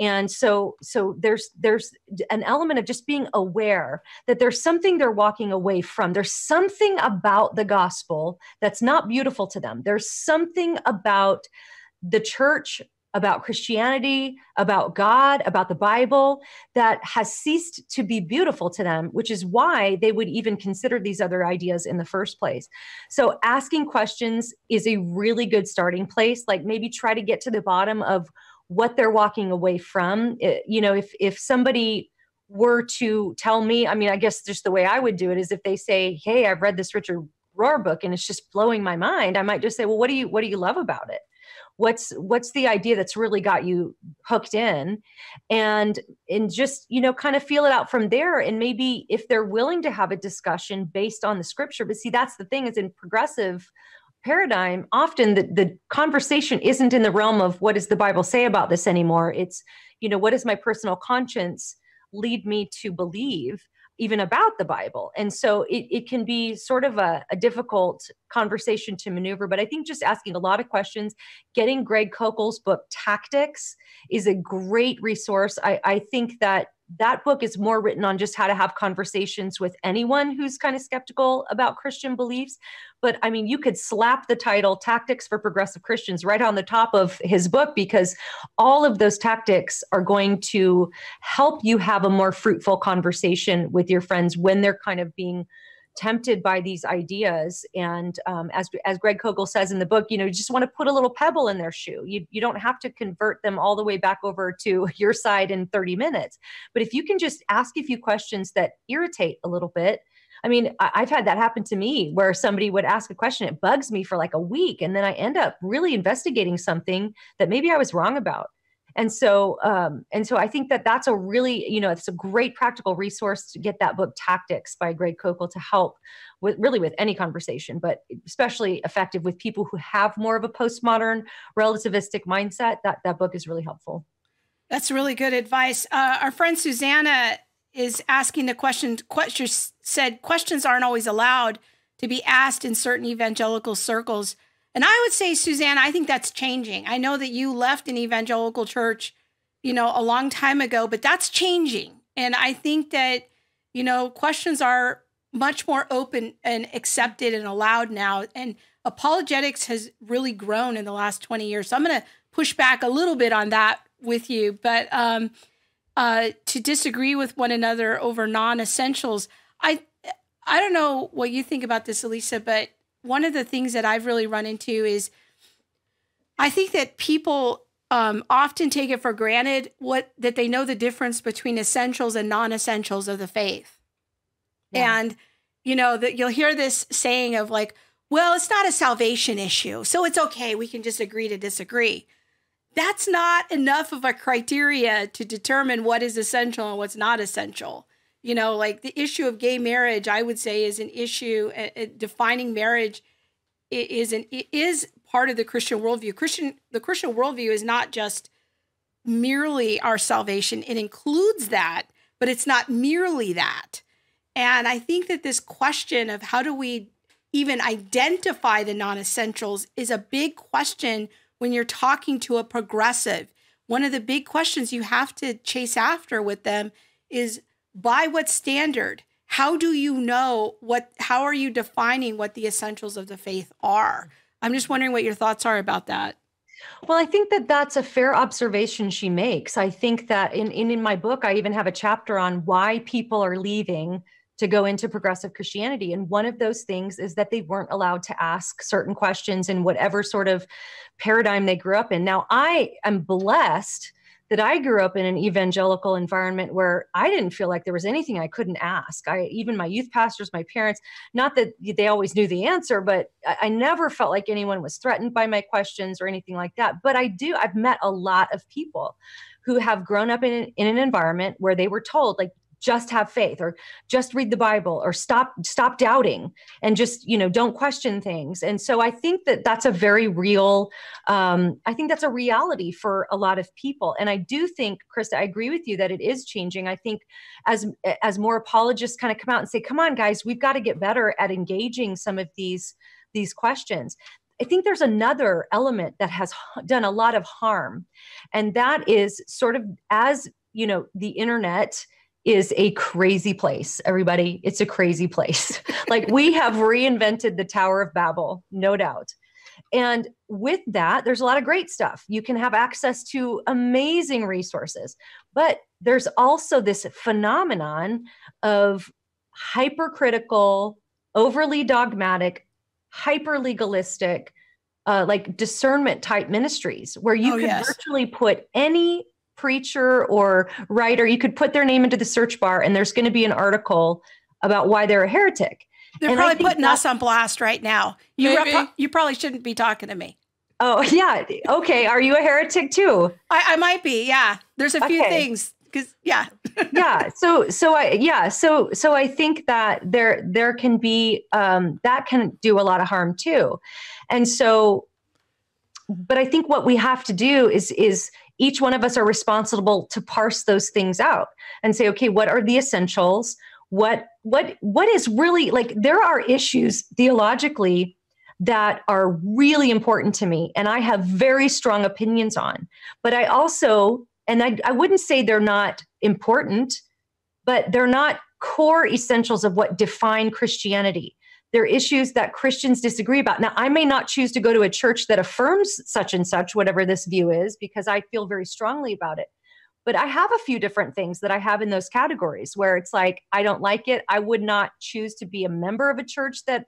And so so there's there's an element of just being aware that there's something they're walking away from. There's something about the gospel that's not beautiful to them. There's something about the church about Christianity, about God, about the Bible that has ceased to be beautiful to them, which is why they would even consider these other ideas in the first place. So, asking questions is a really good starting place. Like maybe try to get to the bottom of what they're walking away from. It, you know, if if somebody were to tell me, I mean, I guess just the way I would do it is if they say, "Hey, I've read this Richard Rohr book and it's just blowing my mind," I might just say, "Well, what do you what do you love about it?" What's what's the idea that's really got you hooked in and and just you know kind of feel it out from there and maybe if they're willing to have a discussion based on the scripture but see that's the thing is in progressive paradigm, often the, the conversation isn't in the realm of what does the Bible say about this anymore. It's, you know, what does my personal conscience lead me to believe? Even about the Bible. And so it, it can be sort of a, a, difficult conversation to maneuver. But I think just asking a lot of questions, getting Greg Koukl's book, Tactics, is a great resource. I, I think that that book is more written on just how to have conversations with anyone who's kind of skeptical about Christian beliefs. But I mean, you could slap the title Tactics for Progressive Christians right on the top of his book because all of those tactics are going to help you have a more fruitful conversation with your friends when they're kind of being tempted by these ideas. And um, as as Greg Koukl says in the book, you know, you just want to put a little pebble in their shoe. You you don't have to convert them all the way back over to your side in 30 minutes. But if you can just ask a few questions that irritate a little bit. I mean, I've had that happen to me where somebody would ask a question, it bugs me for like a week, and then I end up really investigating something that maybe I was wrong about and so um, and so i think that that's a really you know it's a great practical resource to get that book tactics by greg koukl to help with really with any conversation but especially effective with people who have more of a postmodern relativistic mindset that that book is really helpful. That's really good advice. Uh, our friend susanna is asking the question questions said questions aren't always allowed to be asked in certain evangelical circles and I would say, Suzanne, I think that's changing. I know that you left an evangelical church, you know, a long time ago, but that's changing. And I think that, you know, questions are much more open and accepted and allowed now. And apologetics has really grown in the last 20 years. So I'm going to push back a little bit on that with you. But um, uh, to disagree with one another over non essentials, I, I don't know what you think about this, Alisa, but one of the things that I've really run into is I think that people um, often take it for granted what that they know the difference between essentials and non-essentials of the faith. Yeah. And you know that you'll hear this saying of like, well, it's not a salvation issue, so it's okay. We can just agree to disagree. That's not enough of a criteria to determine what is essential and what's not essential you know like the issue of gay marriage i would say is an issue uh, uh, defining marriage is an is part of the christian worldview. Christian the christian worldview is not just merely our salvation. It includes that but it's not merely that. And i think that this question of how do we even identify the non-essentials is a big question when you're talking to a progressive. One of the big questions you have to chase after with them is by what standard? How do you know what, how are you defining what the essentials of the faith are? I'm just wondering what your thoughts are about that. Well, I think that that's a fair observation she makes. I think that in, in, in my book, I even have a chapter on why people are leaving to go into progressive Christianity. And one of those things is that they weren't allowed to ask certain questions in whatever sort of paradigm they grew up in. Now, I am blessed that I grew up in an evangelical environment where I didn't feel like there was anything I couldn't ask. I even my youth pastors, my parents, not that they always knew the answer, but I, I never felt like anyone was threatened by my questions or anything like that. But I do, I've met a lot of people who have grown up in, in an environment where they were told like just have faith or just read the bible or stop stop doubting and just you know don't question things. And so i think that that's a very real um, i think that's a reality for a lot of people. And i do think krista i agree with you that it is changing. I think as as more apologists kind of come out and say come on guys we've got to get better at engaging some of these these questions. I think there's another element that has done a lot of harm, and that is sort of as you know the internet is a crazy place, everybody. It's a crazy place. like we have reinvented the Tower of Babel, no doubt. And with that, there's a lot of great stuff. You can have access to amazing resources, but there's also this phenomenon of hypercritical, overly dogmatic, hyper legalistic, uh, like discernment type ministries where you oh, can yes. virtually put any preacher or writer, you could put their name into the search bar and there's going to be an article about why they're a heretic. They're and probably putting us on blast right now. You, rep- you probably shouldn't be talking to me. Oh, yeah. Okay. Are you a heretic too? I, I might be. Yeah. There's a few okay. things because yeah. yeah. So, so I, yeah. So, so I think that there, there can be, um, that can do a lot of harm too. And so, but I think what we have to do is, is, each one of us are responsible to parse those things out and say okay what are the essentials? What what what is really like there are issues theologically that are really important to me and i have very strong opinions on but i also and i, I wouldn't say they're not important but they're not core essentials of what define christianity they're issues that Christians disagree about. Now, I may not choose to go to a church that affirms such and such, whatever this view is, because I feel very strongly about it. But I have a few different things that I have in those categories where it's like, I don't like it. I would not choose to be a member of a church that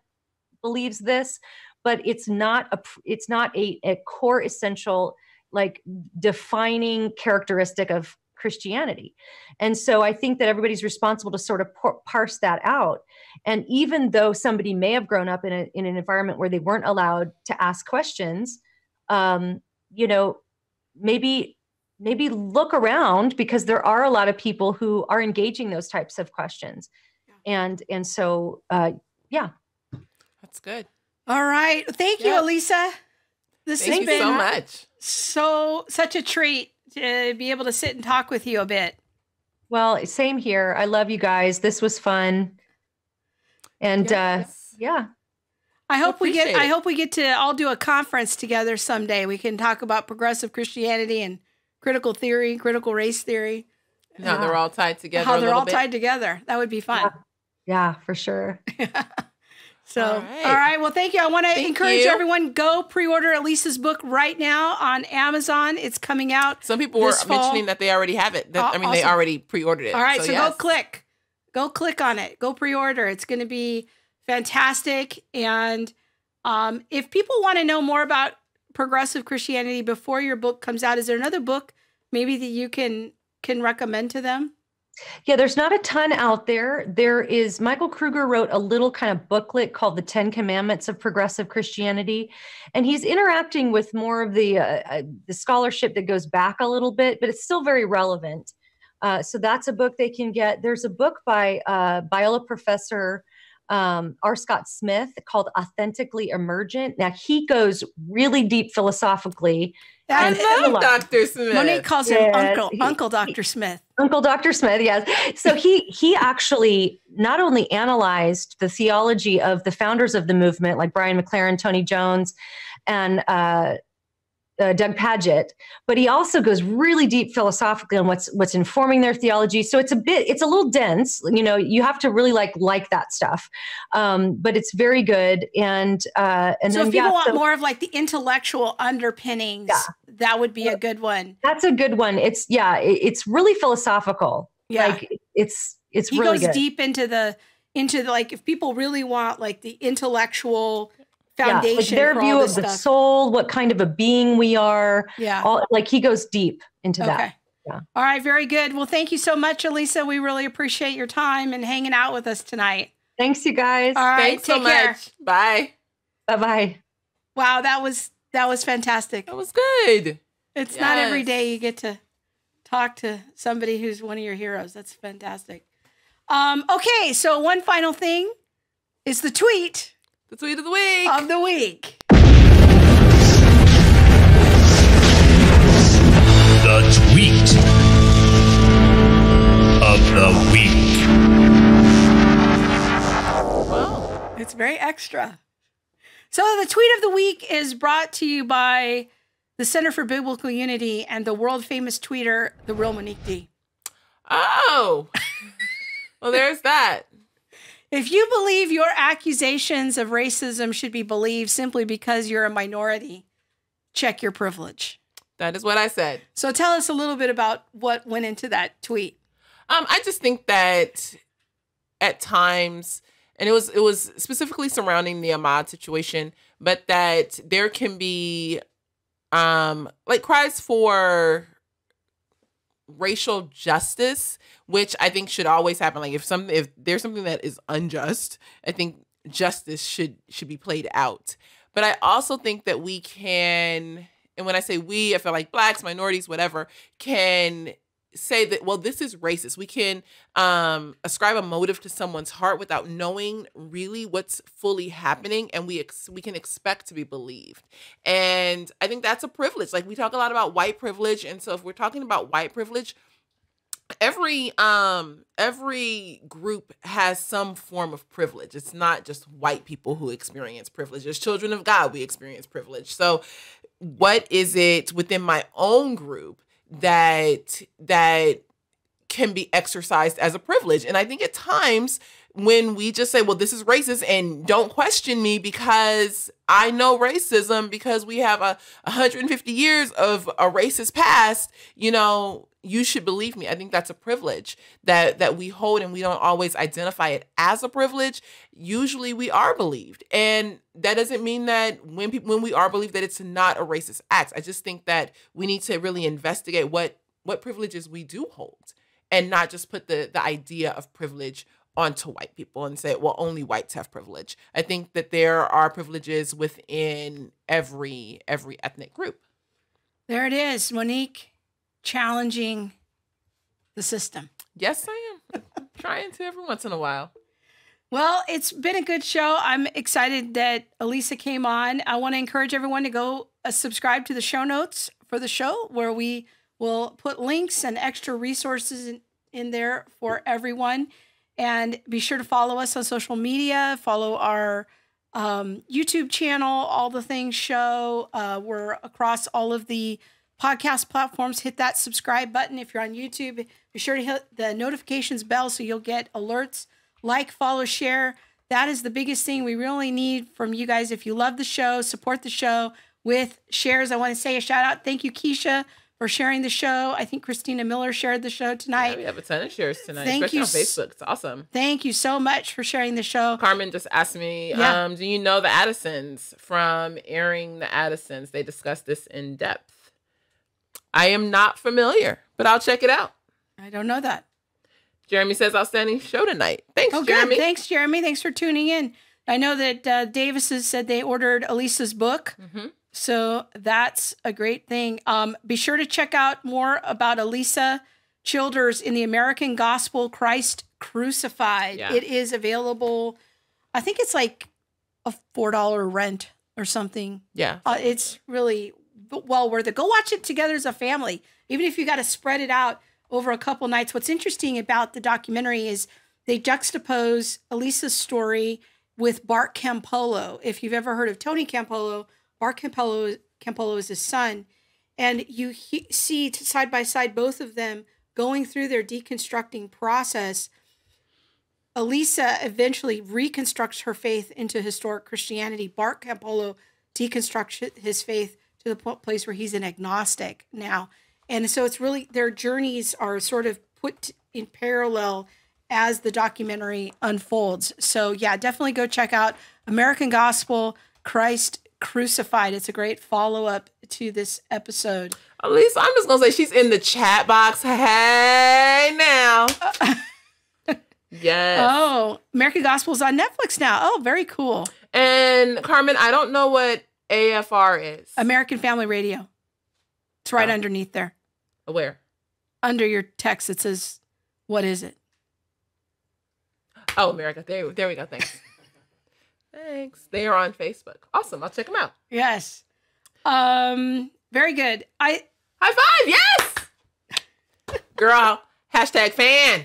believes this, but it's not a it's not a, a core essential like defining characteristic of Christianity. And so I think that everybody's responsible to sort of parse that out. And even though somebody may have grown up in, a, in an environment where they weren't allowed to ask questions, um, you know, maybe maybe look around because there are a lot of people who are engaging those types of questions. And and so uh, yeah. That's good. All right. Thank you, Alisa. This Thank has been so much. So such a treat to be able to sit and talk with you a bit. Well, same here. I love you guys. This was fun. And uh, yes. uh yeah. I hope we get it. I hope we get to all do a conference together someday. We can talk about progressive Christianity and critical theory, critical race theory. How they're all tied together. How they're all bit. tied together. That would be fun. Yeah, yeah for sure. So, all right. all right. Well, thank you. I want to encourage you. everyone go pre-order Alisa's book right now on Amazon. It's coming out. Some people were fall. mentioning that they already have it. That, I mean, awesome. they already pre-ordered it. All right, so, so yes. go click, go click on it. Go pre-order. It's going to be fantastic. And um, if people want to know more about progressive Christianity before your book comes out, is there another book maybe that you can can recommend to them? Yeah, there's not a ton out there. There is Michael Kruger wrote a little kind of booklet called The Ten Commandments of Progressive Christianity, and he's interacting with more of the uh, uh, the scholarship that goes back a little bit, but it's still very relevant. Uh, so that's a book they can get. There's a book by uh, Biola professor um, R. Scott Smith called Authentically Emergent. Now he goes really deep philosophically I love Dr. Smith. Monique calls him Uncle he, Uncle Dr. Smith. Uncle Dr. Smith, yes. So he he actually not only analyzed the theology of the founders of the movement, like Brian McLaren, Tony Jones, and uh, uh, Doug Pagitt, but he also goes really deep philosophically on what's what's informing their theology. So it's a bit, it's a little dense. You know, you have to really like like that stuff, um, but it's very good. And uh, and so then if people yeah, want so more of like the intellectual underpinnings, Yeah. that would be a good one. that's a good one. It's yeah, it, it's really philosophical. Yeah. Like it's it's he really goes good. deep into the into the like if people really want like the intellectual Yeah, like their for view all of this the soul, what kind of a being we are. yeah. All like he goes deep into Okay. that. Yeah. All right, very good. Well, thank you so much, Alisa. We really appreciate your time and hanging out with us tonight. Thanks, you guys. All right, Thanks take so care. much. Bye. bye bye. Wow, that was that was fantastic. That was good. It's not every day you get to talk to somebody who's one of your heroes. That's fantastic. Um, okay, so one final thing is the tweet The tweet of the week. of the week. The tweet of the week. well, It's very extra. So the tweet of the week is brought to you by the Center for Biblical Unity and the world famous tweeter, the real Monique D. oh. well, there's that. If you believe your accusations of racism should be believed simply because you're a minority, check your privilege. That is what I said. So tell us a little bit about what went into that tweet. Um, I just think that at times, and it was it was specifically surrounding the Ahmaud situation, but that there can be um like cries for racial justice, which I think should always happen. Like if some if there's something that is unjust, I think justice should should be played out. But I also think that we can, and when I say we, I feel like blacks, minorities, whatever, can say that well this is racist. We can um ascribe a motive to someone's heart without knowing really what's fully happening and we ex- we can expect to be believed. And i think that's a privilege. Like we talk a lot about white privilege and so if we're talking about white privilege every um every group has some form of privilege. It's not just white people who experience privilege. As children of god we experience privilege. So what is it within my own group that that can be exercised as a privilege. And i think at times when we just say well this is racist and don't question me because i know racism because we have a 150 years of a racist past you know you should believe me. I think that's a privilege that that we hold and we don't always identify it as a privilege. Usually we are believed. And that doesn't mean that when people when we are believed that it's not a racist act. I just think that we need to really investigate what what privileges we do hold and not just put the the idea of privilege onto white people and say well only whites have privilege. I think that there are privileges within every every ethnic group. There it is, Monique challenging the system. yes i am trying to every once in a while Well, it's been a good show. I'm excited that Alisa came on. I want to encourage everyone to go uh, subscribe to the show notes for the show, where we will put links and extra resources in, in there for everyone. And be sure to follow us on social media, follow our um, YouTube channel, All the Things Show. Uh, we're across all of the podcast platforms. Hit that subscribe button if you're on YouTube. Be sure to hit the notifications bell so you'll get alerts. Like, follow, share. That is the biggest thing we really need from you guys. If you love the show, support the show with shares. I want to say a shout out. Thank you, Keisha, for sharing the show. I think Christina Miller shared the show Yeah, tonight. we have a ton of shares tonight Thank especially you on facebook it's awesome Thank you so much for sharing the show. Carmen just asked me, Yeah. um, do you know the Addisons from airing the Addisons? They discussed this in depth. I am not familiar, but I'll check it out. I don't know that. Jeremy says outstanding show tonight. Thanks, Oh, Jeremy. good. Thanks, Jeremy. Thanks for tuning in. I know that uh, Davis has said they ordered Alisa's book. Mhm. So that's a great thing. Um, be sure to check out more about Alisa Childers in the American Gospel Christ Crucified. Yeah. It is available, I think it's like a $4 rent or something. Yeah. Uh, it's really well worth it. Go watch it together as a family, even if you got to spread it out over a couple nights. What's interesting about the documentary is they juxtapose Alisa's story with Bart Campolo. If you've ever heard of Tony Campolo, Bart Campolo Campolo is his son, and you he- see side by side both of them going through their deconstructing process. Elisa eventually reconstructs her faith into historic Christianity. Bart Campolo deconstructs his faith to the place where he's an agnostic now. And so it's really their journeys are sort of put in parallel as the documentary unfolds. So yeah, definitely go check out American Gospel Christ Crucified. It's a great follow up to this episode. At least I'm just gonna say she's in the chat box. Hey now. yes. Oh, American Gospel is on Netflix now. Oh, very cool. And Carmen, I don't know what AFR is. American Family Radio. It's right Oh. underneath there. Where? Under your text, it says, What is it? Oh, America. There, there we go. Thanks. Thanks. They are on Facebook. Awesome. I'll check them out. Yes. Um, very good. I High five. Yes. Girl. Hashtag fan.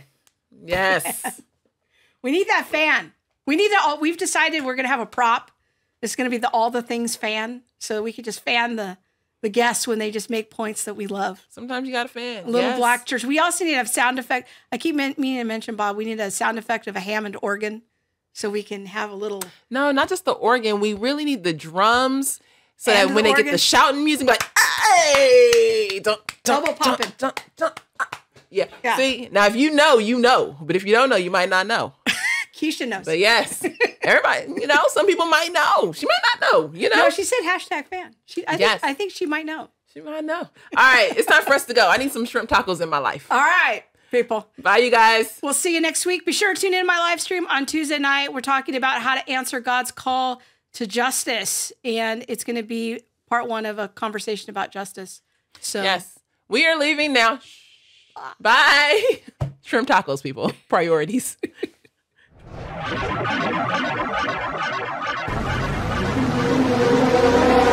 Yes. we need that fan. We need that all we've decided we're gonna have a prop. It's gonna be the all the things fan. So we could just fan the the guests when they just make points that we love. Sometimes you got a fan. A little Yes. black church. We also need a sound effect. I keep meaning to mention, Bob, we need a sound effect of a Hammond organ so we can have a little No, not just the organ. We really need the drums so And that when the they get the shouting music, like, hey, dun, Double popping. ah. Yeah. Yeah. See, now if you know, you know. But if you don't know, you might not know. Keisha knows. But yes, everybody, you know, some people might know. She might not know, you know. No, she said hashtag fan. She I Yes. think I think she might know. she might know. All right, it's time for us to go. I need some shrimp tacos in my life. All right, people. Bye, you guys. We'll see you next week. Be sure to tune in to my live stream on Tuesday night. We're talking about how to answer God's call to justice, and it's going to be part one of a conversation about justice. So, Yes, we are leaving now. Bye. Shrimp tacos, people. Priorities. There's nothing